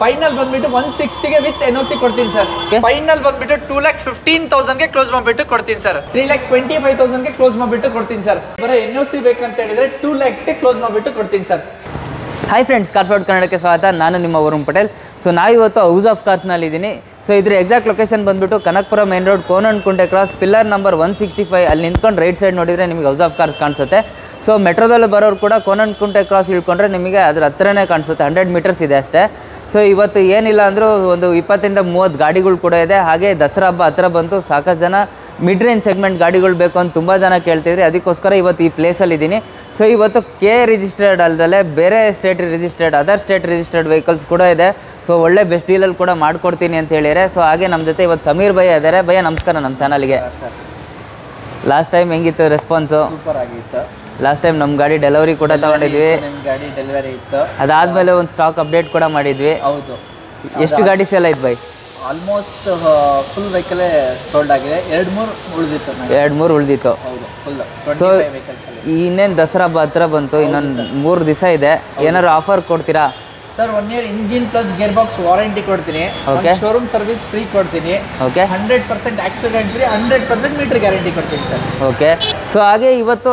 Final ಬಂದ್ಬಿಟ್ಟು one ಸಿಕ್ಸ್ಟಿಗೆ with N C ಕೊಡ್ತೀನಿ ಸರ್ ಫೈನಲ್ ಬಂದ್ಬಿಟ್ಟು ಟೂ ಲ್ಯಾಕ್ ಫಿಫ್ಟೀನ್ ತೌಸಂಡ್ಗೆ ಕ್ಲೋಸ್ ಮಾಡ್ಬಿಟ್ಟು ಕೊಡ್ತೀನಿ sir three lakh twenty five ತೌಸಂಡ್ಗೆ close ಮಾಡ್ಬಿಟ್ಟು ಕೊಡ್ತೀನಿ ಸರ್ ಬರೋ ಎನ್ ಒ ಸಿ ಬೇಕಂತ ಹೇಳಿದ್ರೆ ಟೂ ಲ್ಯಾಕ್ಸ್ಗೆ ಕ್ಲೋಸ್ ಮಾಡ್ಬಿಟ್ಟು ಕೊಡ್ತೀನಿ ಸರ್ ಹಾಯ್ ಫ್ರೆಂಡ್ಸ್ ಕಾರ್ಫೋರ್ಡ್ ಕನ್ನಡಕ್ಕೆ ಸ್ವಾಗತ. ನಾನು ನಿಮ್ಮ ವರುಣ್ ಪಟೇಲ್. ಸೊ ನಾವಿವತ್ತು ಹೌಸ್ ಆಫ್ ಕಾರ್ಸ್ನಲ್ಲಿ ಇದ್ದೀನಿ ಸೊ ಇದ್ರ ಎಕ್ಸಾಕ್ಟ್ ಲೊಕೇಶನ್ ಬಂದ್ಬಿಟ್ಟು Kanakapura main road Konanakunte cross pillar number one sixty five ಅಲ್ಲಿ ನಿಂತ್ಕೊಂಡು ರೈಟ್ ಸೈಡ್ ನೋಡಿದರೆ ನಿಮಗೆ ಹೌಸ್ ಆಫ್ ಕಾರ್ಸ್ ಕಾಣಿಸುತ್ತೆ. ಸೊ ಮೆಟ್ರೋದಲ್ಲಿ ಬರೋರು ಕೂಡ ಕೋನನ್ ಕುಂಟೆ ಕ್ರಾಸ್ ಇಳ್ಕೊಂಡ್ರೆ ನಿಮಗೆ ಅದ್ರ ಹತ್ರನೇ ಕಾಣಿಸುತ್ತೆ. ಹಂಡ್ರೆಡ್ ಮೀಟರ್ಸ್ ಇದೆ ಅಷ್ಟೇ. ಸೊ ಇವತ್ತು ಏನಿಲ್ಲ ಅಂದರೂ ಒಂದು ಇಪ್ಪತ್ತಿಂದ ಮೂವತ್ತು ಗಾಡಿಗಳು ಕೂಡ ಇದೆ. ಹಾಗೆ ದಸರಾ ಹಬ್ಬ ಹತ್ರ ಬಂತು. ಸಾಕಷ್ಟು ಜನ ಮಿಡ್ ರೇಂಜ್ ಸೆಗ್ಮೆಂಟ್ ಗಾಡಿಗಳು ಬೇಕು ಅಂತ ತುಂಬ ಜನ ಕೇಳ್ತಿದ್ರಿ. ಅದಕ್ಕೋಸ್ಕರ ಇವತ್ತು ಈ ಪ್ಲೇಸಲ್ಲಿ ಇದ್ದೀನಿ ಸೊ ಇವತ್ತು ಕೆ ರಿಜಿಸ್ಟರ್ಡ್ ಅಲ್ಲದಲ್ಲೇ ಬೇರೆ state registered other state registered vehicles ಕೂಡ ಇದೆ. ಸೊ ಒಳ್ಳೆ ಬೆಸ್ಟ್ ಡೀಲಲ್ಲಿ ಕೂಡ ಮಾಡಿಕೊಡ್ತೀನಿ ಅಂತ ಹೇಳಿದರೆ. ಸೊ ಹಾಗೆ ನಮ್ಮ ಜೊತೆ ಇವತ್ತು ಸಮೀರ್ ಭಯ್ಯ ಇದ್ದಾರೆ ಭಯ್ಯ ನಮಸ್ಕಾರ ನಮ್ಮ ಚಾನಲ್ಗೆ ಲಾಸ್ಟ್ ಟೈಮ್ ಹೆಂಗಿತ್ತು ರೆಸ್ಪಾನ್ಸು ಸೂಪರ್ ಆಗಿತ್ತು. ಲಾಸ್ಟ್ ಟೈಮ್ ನಮ್ಮ ಗಾಡಿ ಡೆಲಿವರಿ ಕೂಡ ತಗೊಂಡಿದ್ವಿ. ನಿಮ್ಮ ಗಾಡಿ ಡೆಲಿವರಿ ಇತ್ತು. ಅದಾದಮೇಲೆ ಒಂದು ಸ್ಟಾಕ್ ಅಪ್ಡೇಟ್ ಕೂಡ ಮಾಡಿದ್ವಿ. ಹೌದು. ಎಷ್ಟು ಗಾಡಿ ಸೇಲ್ ಆಯ್ತು ಬೈ? ಆಲ್ಮೋಸ್ಟ್ ಫುಲ್ ವೆಹಿಕಲೇ ಸೋಲ್ಡ್ ಆಗಿದೆ. ಎರಡು ಮೂರು ಉಳಿದಿತ್ತು ಎರಡು ಮೂರು ಉಳಿದಿತ್ತು. ಸೊ ಇನ್ನೇನು ದಸರಾ ಹತ್ರ ಬಂತು ಇನ್ನೊಂದು ಮೂರು ದಿವಸ ಇದೆ. ಏನಾದ್ರು ಆಫರ್ ಕೊಡ್ತೀರಾ? Sir one year engine plus gear box warranty ಕೊಡ್ತೀನಿ. ಶೋರೂಮ್ ಸರ್ವಿಸ್ ಫ್ರೀ ಕೊಡ್ತೀನಿ. Okay hundred percent accident free hundred percent meter guarantee ಕೊಡ್ತೀನಿ ಸರ್ ಓಕೆ ಸೊ ಹಾಗೆ ಇವತ್ತು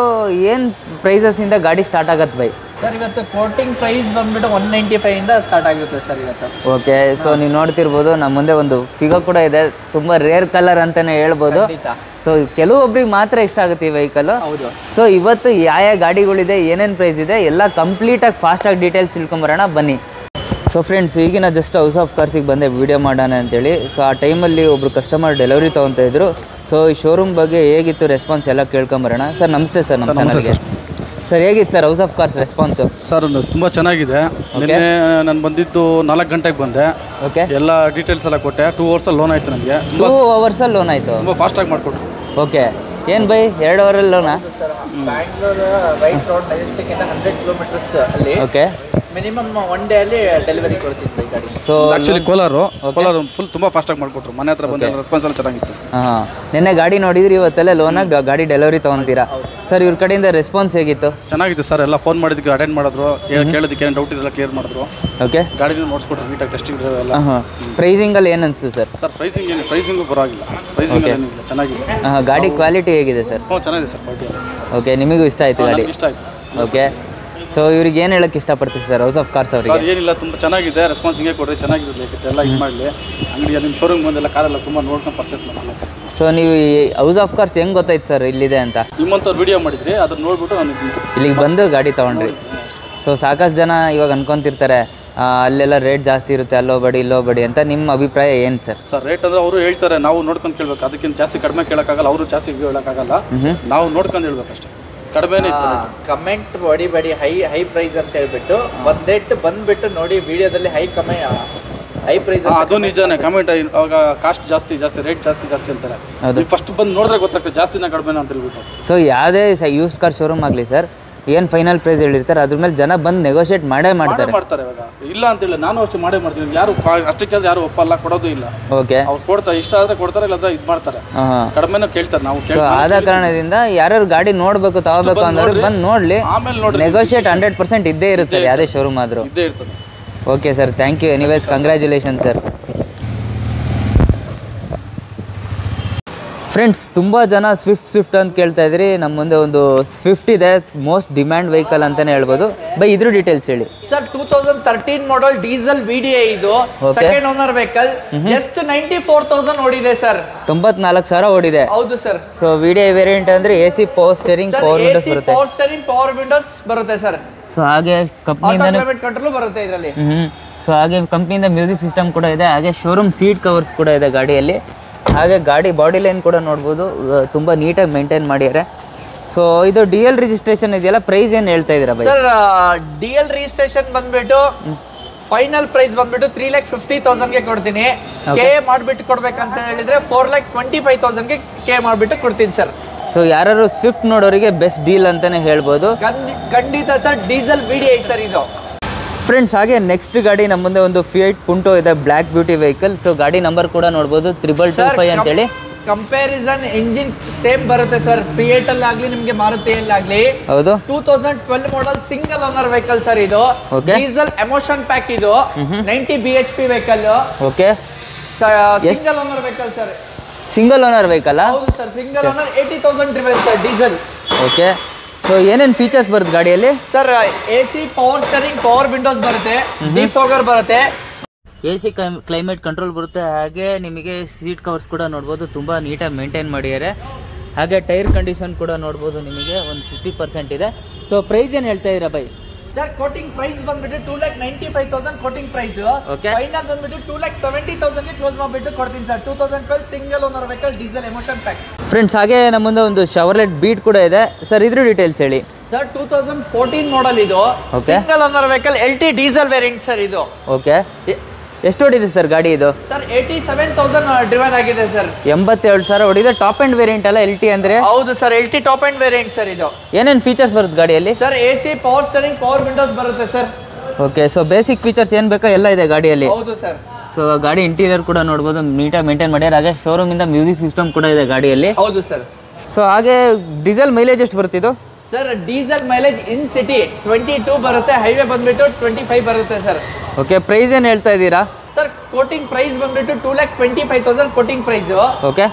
ಏನು ಪ್ರೈಸಸ್ಸಿಂದ ಗಾಡಿ ಸ್ಟಾರ್ಟ್ ಆಗತ್ತೆ ಬೈ? ಸರ್ ಇವತ್ತು ಕೋಟಿಂಗ್ ಪ್ರೈಸ್ ಬಂದ್ಬಿಟ್ಟು ಒನ್ ನೈಂಟಿ ಫೈವ್ ಇಂದ ಸ್ಟಾರ್ಟ್ ಆಗುತ್ತೆ ಸರ್ ಇವತ್ತು. ಓಕೆ ಸೊ ನೀವು ನೋಡ್ತಿರ್ಬೋದು ನಮ್ಮ ಮುಂದೆ ಒಂದು ಫಿಗರ್ ಕೂಡ ಇದೆ. ತುಂಬ ರೇರ್ ಕಲರ್ ಅಂತಾನೆ ಹೇಳ್ಬೋದು. ಸೊ ಕೆಲವೊಬ್ಬರಿಗೆ ಮಾತ್ರ ಇಷ್ಟ ಆಗುತ್ತೆ ಈ ವೆಹಿಕಲ್ ಹೌದು. ಸೊ ಇವತ್ತು ಯಾವ ಯಾವ ಗಾಡಿಗಳಿದೆ ಏನೇನು ಪ್ರೈಸ್ ಇದೆ ಎಲ್ಲ ಕಂಪ್ಲೀಟಾಗಿ ಫಾಸ್ಟಾಗಿ ಡೀಟೇಲ್ಸ್ ತಿಳ್ಕೊಂಬರೋಣ ಬನ್ನಿ. ಸೊ ಫ್ರೆಂಡ್ಸ್ ಈಗಿನ ಜಸ್ಟ್ ಹೌಸ್ ಆಫ್ ಕಾರ್ಸಿಗೆ ಬಂದೆ ವೀಡಿಯೋ ಮಾಡೋಣ ಅಂತೇಳಿ. ಸೊ ಆ ಟೈಮಲ್ಲಿ ಒಬ್ಬರು ಕಸ್ಟಮರ್ ಡೆಲಿವರಿ ತೊಗೊತಾ ಇದ್ರು. ಸೊ ಈ ಶೋರೂಮ್ ಬಗ್ಗೆ ಹೇಗಿತ್ತು ರೆಸ್ಪಾನ್ಸ್ ಎಲ್ಲ ಕೇಳ್ಕೊಂಬರೋಣ. ಸರ್ ನಮಸ್ತೆ ಸರ್ ನಮ್ಮ ಚಾನಲ್ಗೆ ಸರ್ ಹೇಗಿತ್ತು sir house of cars response sir ತುಂಬ ಚೆನ್ನಾಗಿದೆ. ನಿನ್ನೆ ನಾನು ಬಂದಿದ್ದು ನಾಲ್ಕು ಗಂಟೆಗೆ ಬಂದೆ. ಓಕೆ ಎಲ್ಲ ಡೀಟೇಲ್ಸ್ ಎಲ್ಲ ಕೊಟ್ಟೆ. ಟೂ ಅವರ್ಸಲ್ಲಿ ಲೋನ್ ಆಯಿತು ನನಗೆ. ಟೂ ಅವರ್ಸಲ್ಲಿ ಲೋನ್ ಆಯಿತು. ತುಂಬ ಫಾಸ್ಟಾಗಿ ಮಾಡಿಕೊಟ್ರು. ಓಕೆ ಏನು ಬೈ ಎರಡು ಅವರಲ್ಲಿ ಲೋನಾ sir Bangalore right road Majestic ಇಂದ ಹಂಡ್ರೆಡ್ ಕಿಲೋಮೀಟರ್ಸ್ ಅಲ್ಲಿ ಓಕೆ ಮಿನಿಮಮ್ ಒನ್ ಡೇ ಅಲ್ಲಿ ಡೆಲಿವರಿ ಕೊಡ್ತೀನಿ ಈ ಗಾಡಿ so actually Kolar Kolar full ತುಂಬ ಫಾಸ್ಟಾಗಿ ಮಾಡಿಕೊಟ್ರು. ಮನೆ ಹತ್ರ ಬಂದ ರೆಸ್ಪಾನ್ಸ್ ಎಲ್ಲ ಚೆನ್ನಾಗಿತ್ತು. ಹಾಂ ನಿನ್ನೆ ಗಾಡಿ ನೋಡಿದ್ರಿ ಇವತ್ತೆಲ್ಲ ಲೋನಾಗಿ ಗಾಡಿ ಡೆಲಿವರಿ ತಗೊಂತೀರಾ? ಸರ್ ಇವ್ರ ಕಡೆಯಿಂದ ರೆಸ್ಪಾನ್ಸ್ ಹೇಗಿತ್ತು? ಚೆನ್ನಾಗಿತ್ತು ಸರ್ ಎಲ್ಲ ಫೋನ್ ಮಾಡಿದ್ದಕ್ಕೆ ಅಟೆಂಡ್ ಮಾಡಿದ್ರು. ಏನ್ ಕೇಳೋದಕ್ಕೆ ಏನು ಡೌಟ್ ಇದೆಲ್ಲ ಕ್ಲಿಯರ್ ಮಾಡಿದ್ರು. ಓಕೆ ಗಾಡಿನ ನೋಡ್ಸ್ಕೊಟ್ರು ನೀಟಾಗಿ ಟೆಸ್ಟಿಂಗ್ ಎಲ್ಲ. ಹಾಂ ಪ್ರೈಸಿಂಗಲ್ಲಿ ಏನು ಅನಿಸ್ತು ಸರ್ ಸರ್ ಪ್ರೈಸಿಂಗ್ ಏನು ಪ್ರೈಸಿಂಗು ಪರವಾಗಿಲ್ಲ. ಪ್ರೈಸಿಂಗ್ ಏನಿಲ್ಲ ಚೆನ್ನಾಗಿದೆ. ಹಾಂ ಗಾಡಿ ಕ್ವಾಲಿಟಿ ಹೇಗಿದೆ ಸರ್ ಹ್ಞೂ ಚೆನ್ನಾಗಿದೆ ಸರ್ ಓಕೆ ನಿಮಗೂ ಇಷ್ಟ ಆಯಿತು ಗಾಡಿ? ಇಷ್ಟ ಆಯಿತು. ಓಕೆ ಸೊ ಇವ್ರಿಗೆ ಏನು ಹೇಳಕ್ಕೆ ಇಷ್ಟಪಡ್ತೀವಿ ಸರ್ ಹೌಸ್ ಆಫ್ ಕಾರ್ಸ್ ಅವರಿಗೆ? ಏನಿಲ್ಲ ತುಂಬ ಚೆನ್ನಾಗಿದೆ. ರೆಸ್ಪಾನ್ಸ್ ಹಿಂಗೆ ಕೊಡ್ರಿ ಚೆನ್ನಾಗಿರಲಿ ಎಲ್ಲ ಇದು ಮಾಡಲಿ. ಅಂಗಡಿ ನಿಮ್ಮ ಶೋರೂಮ್ ಬಂದೆಲ್ಲ ಕಾರೆಲ್ಲ ತುಂಬ ನೋಡ್ಕೊಂಡು ಪರ್ಚೇಸ್ ಮಾಡಲ್ಲ ಸೊ ನೀವು ಹೌಸ್ ಆಫ್ ಕಾರ್ಸ್ ಹೆಂಗೆ ಗೊತ್ತಾಯ್ತು ಸರ್ ಇಲ್ಲಿದೆ ಅಂತ? ನಿಮ್ಮಂಥವ್ರು ವಿಡಿಯೋ ಮಾಡಿದ್ರಿ ಅದನ್ನ ನೋಡ್ಬಿಟ್ಟು ನಾನು ಇಲ್ಲಿಗೆ ಬಂದು ಗಾಡಿ ತೊಗೊಂಡ್ರಿ. ಸೊ ಸಾಕಷ್ಟು ಜನ ಇವಾಗ ಅನ್ಕೊಂತಿರ್ತಾರೆ ಅಲ್ಲೆಲ್ಲ ರೇಟ್ ಜಾಸ್ತಿ ಇರುತ್ತೆ ಅಲ್ಲೋಗ್ಬೇಡಿ ಇಲ್ಲೋಗ್ಬೇಡಿ ಅಂತ ನಿಮ್ಮ ಅಭಿಪ್ರಾಯ ಏನು ಸರ್ ಸರ್ ರೇಟ್ ಅಂದ್ರೆ ಅವರು ಹೇಳ್ತಾರೆ ನಾವು ನೋಡ್ಕೊಂಡು ಕೇಳಬೇಕು. ಅದಕ್ಕಿಂತ ಜಾಸ್ತಿ ಕಡಿಮೆ ಕೇಳೋಕ್ಕಾಗಲ್ಲ ಅವರು ಜಾಸ್ತಿ ಹೇಳೋಕ್ಕಾಗಲ್ಲ. ನಾವು ನೋಡ್ಕೊಂಡು ಹೇಳ್ಬೇಕು ಅಷ್ಟೇ ಕಡಿಮೆನೇ ಇತ್ತು ಬಡಿ ಬಡಿ ಹೈ ಹೈ ಪ್ರೈಸ್ ಅಂತ ಹೇಳ್ಬಿಟ್ಟು ಒಂದೇಟ್ ಬಂದ್ಬಿಟ್ಟು ನೋಡಿ ವಿಡಿಯೋದಲ್ಲಿ ಹೈ ಕಮೆ ಹೈ ಪ್ರೈಸ್ ಅದು ನಿಜಾನೇ. ಕಮೆಂಟ್ ಅವಾಗ ಕಾಸ್ಟ್ ಜಾಸ್ತಿ ಜಾಸ್ತಿ ರೇಟ್ ಜಾಸ್ತಿ ಜಾಸ್ತಿ ಅಂತಾರೆ. ಫಸ್ಟ್ ಬಂದು ನೋಡಿದ್ರೆ ಗೊತ್ತಾಗ್ತದೆ ಜಾಸ್ತಿನ ಕಡಿಮೆನ ಅಂತ ಹೇಳ್ಬಿಟ್ಟು. ಸೊ ಯಾವುದೇ ಯೂಸ್ ಯೂಸ್ಡ್ ಕಾರ್ ಶೋರೂಮ್ ಆಗಲಿ ಸರ್ ಏನು ಫೈನಲ್ ಪ್ರೈಸ್ ಹೇಳಿರ್ತಾರೆ ಅದ್ರ ಮೇಲೆ ಜನ ಬಂದು ನೆಗೋಷಿಯೇಟ್ ಮಾಡೇ ಮಾಡೇ ಮಾಡ್ತಾರೆ. ಮಾಡ್ತಾರೆ ಇವಾಗ. ಇಲ್ಲ ಅಂತೇಳಿ ನಾನು ಅಷ್ಟೇ ಮಾಡೇ ಮಾಡ್ತೀನಿ. ಯಾರು ಅಷ್ಟಕ್ಕೆ ಯಾರು ಒಪ್ಪಲ್ಲ ಕೊಡೋದು ಇಲ್ಲ. ಓಕೆ ಅವ್ರು ಕೊಡ್ತಾರೆ ಇಷ್ಟ ಆದ್ರೆ ಕೊಡ್ತಾರೆ ಇಲ್ಲಾಂದ್ರೆ ಇದು ಮಾಡ್ತಾರೆ. ಕಡಿಮೆನೂ ಕೇಳ್ತಾರೆ ನಾವು ಆದ ಕಾರಣದಿಂದ ಯಾರ್ಯಾರು ಗಾಡಿ ನೋಡ್ಬೇಕು ತಗೋಬೇಕು ಅಂದ್ರೆ ಬಂದು ನೋಡ್ಲಿ. ಆಮೇಲೆ ನೋಡಿ ನೆಗೋಷಿಯೇಟ್ ಹಂಡ್ರೆಡ್ ಪರ್ಸೆಂಟ್ ಇದ್ದೇ ಇರುತ್ತೆ ಯಾವುದೇ ಶೋರೂಮ್ ಆದರೂ. ಇದ್ದೇ ಇರ್ತದೆ. Okay sir thank you anyways congratulation sir friends ತುಂಬ ಜನ ಸ್ವಿಫ್ಟ್ ಸ್ವಿಫ್ಟ್ ಅಂತ ಕೇಳ್ತಾ ಇದ್ರಿ ನಮ್ಮ ಮುಂದೆ ಒಂದು ಸ್ವಿಫ್ಟ್ ಇದೆ. ಮೋಸ್ಟ್ ಡಿಮ್ಯಾಂಡ್ ವೆಹಿಕಲ್ ಅಂತಾನೆ ಹೇಳ್ಬೋದು. ಬೈ ಇದ್ರ ಡೀಟೇಲ್ಸ್ ಹೇಳಿ. Sir two thousand thirteen model diesel V D ಇದು. Second owner vehicle just ninety four thousand ಓಡಿದೆ ಸರ್ ತೊಂಬತ್ನಾಲ್ಕು ಸಾವಿರ ಓಡಿದೆ. ಹೌದು ಸರ್ ಸೊ ವಿಡಿಯೋ ವೇರಿಯಂಟ್ ಅಂದ್ರೆ A C power steering power windows ಬರುತ್ತೆ. ಪವರ್ ಸ್ಟೇರಿಂಗ್ ಪವರ್ ವಿಂಡೋಸ್ ಬರುತ್ತೆ ಸರ್ ಸೊ ಹಾಗೆ ಕಂಪ್ನಿಯಿಂದ ಕಂಟ್ರೋಲ್ ಬರುತ್ತೆ ಇದರಲ್ಲಿ. ಸೊ ಹಾಗೆ ಕಂಪ್ನಿಯಿಂದ ಮ್ಯೂಸಿಕ್ ಸಿಸ್ಟಮ್ ಕೂಡ ಇದೆ. ಹಾಗೆ ಶೋರೂಮ್ ಸೀಟ್ ಕವರ್ಸ್ ಕೂಡ ಇದೆ ಗಾಡಿಯಲ್ಲಿ. ಹಾಗೆ ಗಾಡಿ ಬಾಡಿ ಲೈನ್ ಕೂಡ ನೋಡ್ಬೋದು ತುಂಬ ನೀಟಾಗಿ ಮೇಂಟೈನ್ ಮಾಡಿದ್ದಾರೆ. ಸೊ ಇದು ಡಿ ಎಲ್ ರಿಜಿಸ್ಟ್ರೇಷನ್ ಇದೆಯಲ್ಲ ಪ್ರೈಸ್ ಏನು ಹೇಳ್ತಾ ಇದ್ದೀರಾ ಸರ್ ಡಿ ಎಲ್ ರಿಜಿಸ್ಟ್ರೇಷನ್ ಬಂದ್ಬಿಟ್ಟು ಫೈನಲ್ ಪ್ರೈಸ್ ಬಂದ್ಬಿಟ್ಟು ತ್ರೀ ಲ್ಯಾಕ್ ಫಿಫ್ಟಿ ತೌಸಂಡ್ಗೆ ಕೊಡ್ತೀನಿ. ಕೆ ಮಾಡಿಬಿಟ್ಟು ಕೊಡ್ಬೇಕಂತ ಹೇಳಿದ್ರೆ ಫೋರ್ ಲ್ಯಾಕ್ ಟ್ವೆಂಟಿ ಫೈವ್ ತೌಸಂಡ್ಗೆ ಕೆ ಮಾಡಿಬಿಟ್ಟು ಕೊಡ್ತೀನಿ ಸರ್. ಸೊ ಯಾರು ಸ್ವಿಫ್ಟ್ ನೋಡೋರಿಗೆ ಬೆಸ್ಟ್ ಡೀಲ್ ಅಂತಲೇ ಹೇಳ್ಬೋದು. ಖಂಡಿತ sir diesel V D I sir ಇದು. ಫ್ರೆಂಡ್ಸ್ ಹಾಗೆ ನೆಕ್ಸ್ಟ್ ಗಾಡಿ ನಮ್ಮ ಮುಂದೆ ಒಂದು ಫಿಯೇಟ್ ಪುಂಟೋ ಇದೆ ಬ್ಲ್ಯಾಕ್ ಬ್ಯೂಟಿ ವೆಹಿಕಲ್ ಸೊ ಗಾಡಿ ನಂಬರ್ ಕೂಡ ನೋಡ್ಬೋದು ತ್ರಿಬಲ್ ಟು ಫೈವ್ ಅಂತೇಳಿ. ಕಂಪ್ಯಾರಿಸನ್ ಇಂಜಿನ್ ಸೇಮ್ ಬರುತ್ತೆ ಸರ್ ಫಿಯೇಟ್ ಅಲ್ಲಿ ಆಗ್ಲಿ ನಿಮ್ಗೆ ಮಾರುತಿಯಲ್ಲಿ ಆಗ್ಲಿ. ಹೌದು. Two thousand twelve model single owner vehicle sir ಇದು. ಡೀಸೆಲ್ ಎಮೋಷನ್ ಪ್ಯಾಕ್ ಇದು. Ninety B H P vehicle okay single owner vehicle sir single owner vehicle ಹೌದು sir single owner eighty thousand device sir diesel okay so ಏನೇನು features ಬರುತ್ತೆ ಗಾಡಿಯಲ್ಲಿ? Sir A C power steering power windows ಬರುತ್ತೆ defogger ಬರುತ್ತೆ. A C climate control ಬರುತ್ತೆ. ಹಾಗೆ ನಿಮಗೆ seat covers ಕೂಡ ನೋಡ್ಬೋದು. ತುಂಬ ನೀಟಾಗಿ ಮೇಂಟೈನ್ ಮಾಡಿದ್ದಾರೆ. ಹಾಗೆ ಟೈರ್ ಕಂಡೀಷನ್ ಕೂಡ ನೋಡ್ಬೋದು ನಿಮಗೆ. ಒಂದು ಫಿಫ್ಟಿ ಪರ್ಸೆಂಟ್ ಇದೆ. ಸೊ ಪ್ರೈಸ್ ಏನು ಹೇಳ್ತಾ ಇದ್ದೀರಾ ಬೈ? ಸರ್ ಕೋಟಿಂಗ್ ಪ್ರೈಸ್ ಬಂದ್ಬಿಟ್ಟು two lakh ninety five thousand quoting price okay final ಬಂದ್ಬಿಟ್ಟು ಟೂ ಲ್ಯಾಕ್ ಸೆವೆಂಟಿ ತೌಸಂಡ್ಗೆ ಕ್ಲೋಸ್ ಮಾಡ್ಬಿಟ್ಟು ಕೊಡ್ತೀನಿ sir two thousand twelve single owner vehicle diesel emotion pack friends ಹಾಗೆ ನಮ್ಮ ಮುಂದೆ ಒಂದು ಶವರ್ಲೆಟ್ ಬೀಟ್ ಕೂಡ ಇದೆ. ಸರ್ ಇದ್ರ ಡೀಟೇಲ್ಸ್ ಹೇಳಿ. Sir two thousand fourteen model ಇದು. Single owner vehicle L T diesel variant sir ಇದು. ಓಕೆ ಎಷ್ಟು ಹೊಡಿದೆ ಸರ್ ಗಾಡಿ ಇದು? Sir eighty seven thousand driven ಆಗಿದೆ ಸರ್. ಎಂಬತ್ತೇಳು ಸರ್ ಹೊಡಿದೆ. ಟಾಪ್ ಅಂಡ್ ವೇರಿಯಂಟ್ ಅಲ್ಲ ಎಲ್ ಟಿ ಅಂದ್ರೆ? ಹೌದು sir L T top end variant sir ಇದು. ಏನೇನು ಫೀಚರ್ಸ್ ಬರುತ್ತೆ ಗಾಡಿಯಲ್ಲಿ? Sir A C power steering power windows ಬರುತ್ತೆ sir. Okay so basic features ಏನು ಬೇಕೋ? ಎಲ್ಲ ಇದೆ ಗಾಡಿಯಲ್ಲಿ. ಹೌದು ಸರ್. ಸೊ ಗಾಡಿ ಇಂಟೀರಿಯರ್ ಕೂಡ ನೋಡ್ಬೋದು ನೀಟಾಗಿ ಮೇಂಟೈನ್ ಮಾಡ್ಯಾರ. ಹಾಗೆ ಶೋರೂಮ್ ಇಂದ ಮ್ಯೂಸಿಕ್ ಸಿಸ್ಟಮ್ ಕೂಡ ಇದೆ ಗಾಡಿಯಲ್ಲಿ. ಹೌದು ಸರ್. ಸೊ ಹಾಗೆ ಡೀಸೆಲ್ ಮೈಲೇಜ್ ಎಷ್ಟು ಬರ್ತಿದ್ದು sir diesel mileage in city twenty two ಬರುತ್ತೆ ಹೈವೇ ಬಂದ್ಬಿಟ್ಟು ಟ್ವೆಂಟಿ ಫೈವ್ ಬರುತ್ತೆ ಸರ್. ಓಕೆ ಪ್ರೈಸ್ ಏನು ಹೇಳ್ತಾ ಇದ್ದೀರಾ? ಸರ್ ಕೋಟಿಂಗ್ ಪ್ರೈಸ್ ಬಂದ್ಬಿಟ್ಟು two lakh twenty five thousand quoting price okay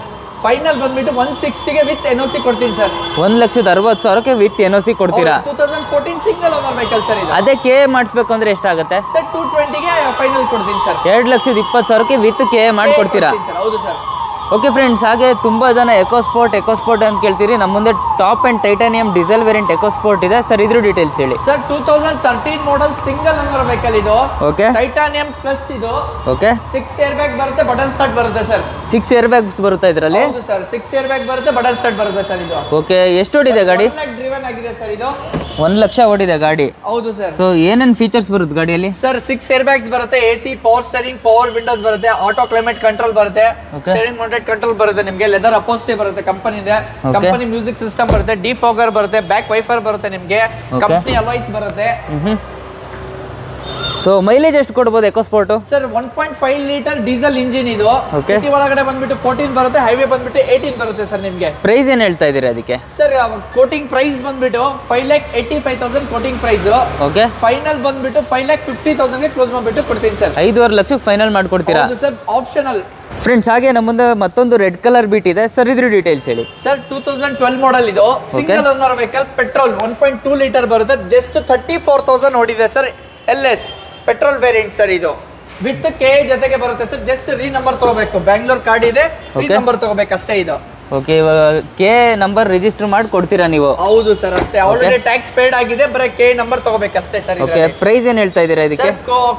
final ಬಂದ್ಬಿಟ್ಟು ಒನ್ ಸಿಕ್ಸ್ಟಿಗೆ ವಿತ್ ಎನ್ ಒ ಸಿ ಕೊಡ್ತೀನಿ ಸರ್ ಒಂದು ಲಕ್ಷದ ಅರವತ್ತು ಸಾವಿರಕ್ಕೆ ವಿತ್ ಎನ್ ಒ ಸಿ ಕೊಡ್ತೀರಾ? Two thousand fourteen single owner vehicle sir ಇದು. ಅದೇ ಕೆ ಎ ಮಾಡಿಸ್ಬೇಕು ಅಂದ್ರೆ ಎಷ್ಟಾಗುತ್ತೆ? ಸರ್ ಟೂ ಟ್ವೆಂಟಿಗೆ ಫೈನಲ್ ಕೊಡ್ತೀನಿ ಸರ್ ಎರಡು ಲಕ್ಷದ ಇಪ್ಪತ್ತು ಸಾವಿರಕ್ಕೆ ವಿತ್ ಕೆ ಎ ಮಾಡಿಕೊಡ್ತೀರಾ ಹೌದು ಸರ್ ಓಕೆ ಫ್ರೆಂಡ್ಸ್ ಹಾಗೆ ತುಂಬ ಜನ ಎಕೋಸ್ಪೋರ್ಟ್ ಎಕೋಸ್ಪೋರ್ಟ್ ಅಂತ ಕೇಳ್ತೀರಿ. ನಮ್ಮ ಮುಂದೆ top and titanium diesel variant EcoSport ಇದೆ. ಸರ್ ಇದ್ರ ಡೀಟೇಲ್ಸ್ ಹೇಳಿ. Sir two thousand thirteen model single ಅಂತ ವೆಹಿಕಲ್ ಇದು. ಓಕೆ ಟೈಟಾನಿಯಂ ಪ್ಲಸ್ ಇದು. ಓಕೆ ಸಿಕ್ಸ್ ಏರ್ ಬ್ಯಾಗ್ ಬರುತ್ತೆ ಬಟನ್ ಸ್ಟಾರ್ಟ್ ಬರುತ್ತೆ ಸರ್ ಸಿಕ್ಸ್ ಏರ್ ಬ್ಯಾಗ್ಸ್ ಬರುತ್ತೆ ಇದರಲ್ಲಿ? ಸರ್ ಸಿಕ್ಸ್ ಏರ್ ಬ್ಯಾಗ್ ಬರುತ್ತೆ ಬಟನ್ ಸ್ಟಾರ್ಟ್ ಬರುತ್ತೆ ಸರ್ ಇದು. ಓಕೆ ಎಷ್ಟು ಓಡಿದೆ ಗಾಡಿ? ಡ್ರಿವನ್ ಆಗಿದೆ ಸರ್ ಇದು. ಒಂದು ಲಕ್ಷ ಓಡಿದೆ ಗಾಡಿ. ಹೌದು ಸರ್. ಸೊ ಏನೇನ್ ಫೀಚರ್ಸ್ ಬರುತ್ತೆ ಗಾಡಿಯಲ್ಲಿ? ಸರ್ ಸಿಕ್ಸ್ ಏರ್ ಬ್ಯಾಗ್ಸ್ ಬರುತ್ತೆ A C power steering power windows ಬರುತ್ತೆ ಆಟೋ ಕ್ಲೈಮೇಟ್ ಕಂಟ್ರೋಲ್ ಬರುತ್ತೆ. ಸ್ಟೇರಿಂಗ್ ಮೌಂಟೆಡ್ ಕಂಟ್ರೋಲ್ ಬರುತ್ತೆ ನಿಮಗೆ ಲೆದರ್ ಅಪೋಸ್ಟಿ ಬರುತ್ತೆ ಕಂಪನಿ ಇದೆ ಕಂಪನಿ ಮ್ಯೂಸಿಕ್ ಸಿಸ್ಟಮ್ ಬರುತ್ತೆ ಡಿ ಫೋಗರ್ ಬರುತ್ತೆ ಬ್ಯಾಕ್ ವೈಫರ್ ಬರುತ್ತೆ ನಿಮಗೆ. ಕಂಪನಿ ಅಲಾಯ್ಸ್ ಬರುತ್ತೆ. ಹ್ಞೂ ಸೊ ಮೈಲೇಜ್ ಎಷ್ಟು ಕೊಡ್ಬೋದು EcoSport sir one point five litre diesel engine ಇದು. ಸಿಟಿ ಒಳಗಡೆ ಬಂದ್ಬಿಟ್ಟು ಫೋರ್ಟೀನ್ ಬರುತ್ತೆ ಹೈವೇ ಬಂದ್ಬಿಟ್ಟು ಏಯ್ಟೀನ್ ಬರುತ್ತೆ ಸರ್ ನಿಮಗೆ. ಪ್ರೈಸ್ ಏನು ಹೇಳ್ತಾ ಇದೀರಿ ಅದಕ್ಕೆ? ಸರ್ ಕೋಟಿಂಗ್ ಪ್ರೈಸ್ ಬಂದ್ಬಿಟ್ಟು five lakh eighty five thousand quoting price okay final ಬಂದ್ಬಿಟ್ಟು ಫೈವ್ ಲ್ಯಾಕ್ ಫಿಫ್ಟಿ ತೌಸಂಡ್ಗೆ ಕ್ಲೋಸ್ ಮಾಡ್ಬಿಟ್ಟು ಕೊಡ್ತೀನಿ ಸರ್ ಐದುವರೆ ಲಕ್ಷಕ್ಕೆ ಫೈನಲ್ ಮಾಡ್ಕೊಡ್ತೀರಾ? ಸರ್ ಆಪ್ಷನಲ್ ಫ್ರೆಂಡ್ಸ್ ಹಾಗೆ ನಮ್ಮ ಮುಂದೆ ಮತ್ತೊಂದು ರೆಡ್ ಕಲರ್ ಬೀಟ್ ಇದೆ. ಸರ್ ಇದ್ರ ಡೀಟೇಲ್ಸ್ ಹೇಳಿ. Sir two thousand twelve model ಇದು. Single owner vehicle petrol one point two litre ಬರುತ್ತೆ. ಜಸ್ಟ್ ಥರ್ಟಿ ಫೋರ್ ತೌಸಂಡ್ ಓಡಿದೆ sir L S petrol variant sir ಇದು. ವಿತ್ ಕೆ ಜೊತೆಗೆ ಬರುತ್ತೆ ಸರ್ ಜಸ್ಟ್ ರೀ ನಂಬರ್ ತಗೋಬೇಕು. ಬ್ಯಾಂಗ್ಳೂರ್ ಕಾರ್ಡ್ ಇದೆ ರೀ. ನಂಬರ್ ತಗೋಬೇಕು ಅಷ್ಟೇ ಇದು. ಓಕೆ ಇವಾಗ ಕೆ ನಂಬರ್ ರಿಜಿಸ್ಟರ್ ಮಾಡಿ ಕೊಡ್ತೀರಾ ನೀವು? ಹೌದು ಸರ್ ಅಷ್ಟೇ. ಆಲ್ರೆಡಿ ಟ್ಯಾಕ್ಸ್ ಪೇಡ್ ಆಗಿದೆ ಬರೀ ಕೆ ನಂಬರ್ ತಗೋಬೇಕು ಅಷ್ಟೇ ಸರ್ ಓಕೆ ಪ್ರೈಸ್ ಏನು ಹೇಳ್ತಾ ಇದ್ದೀರಾ ಇದಕ್ಕೆ?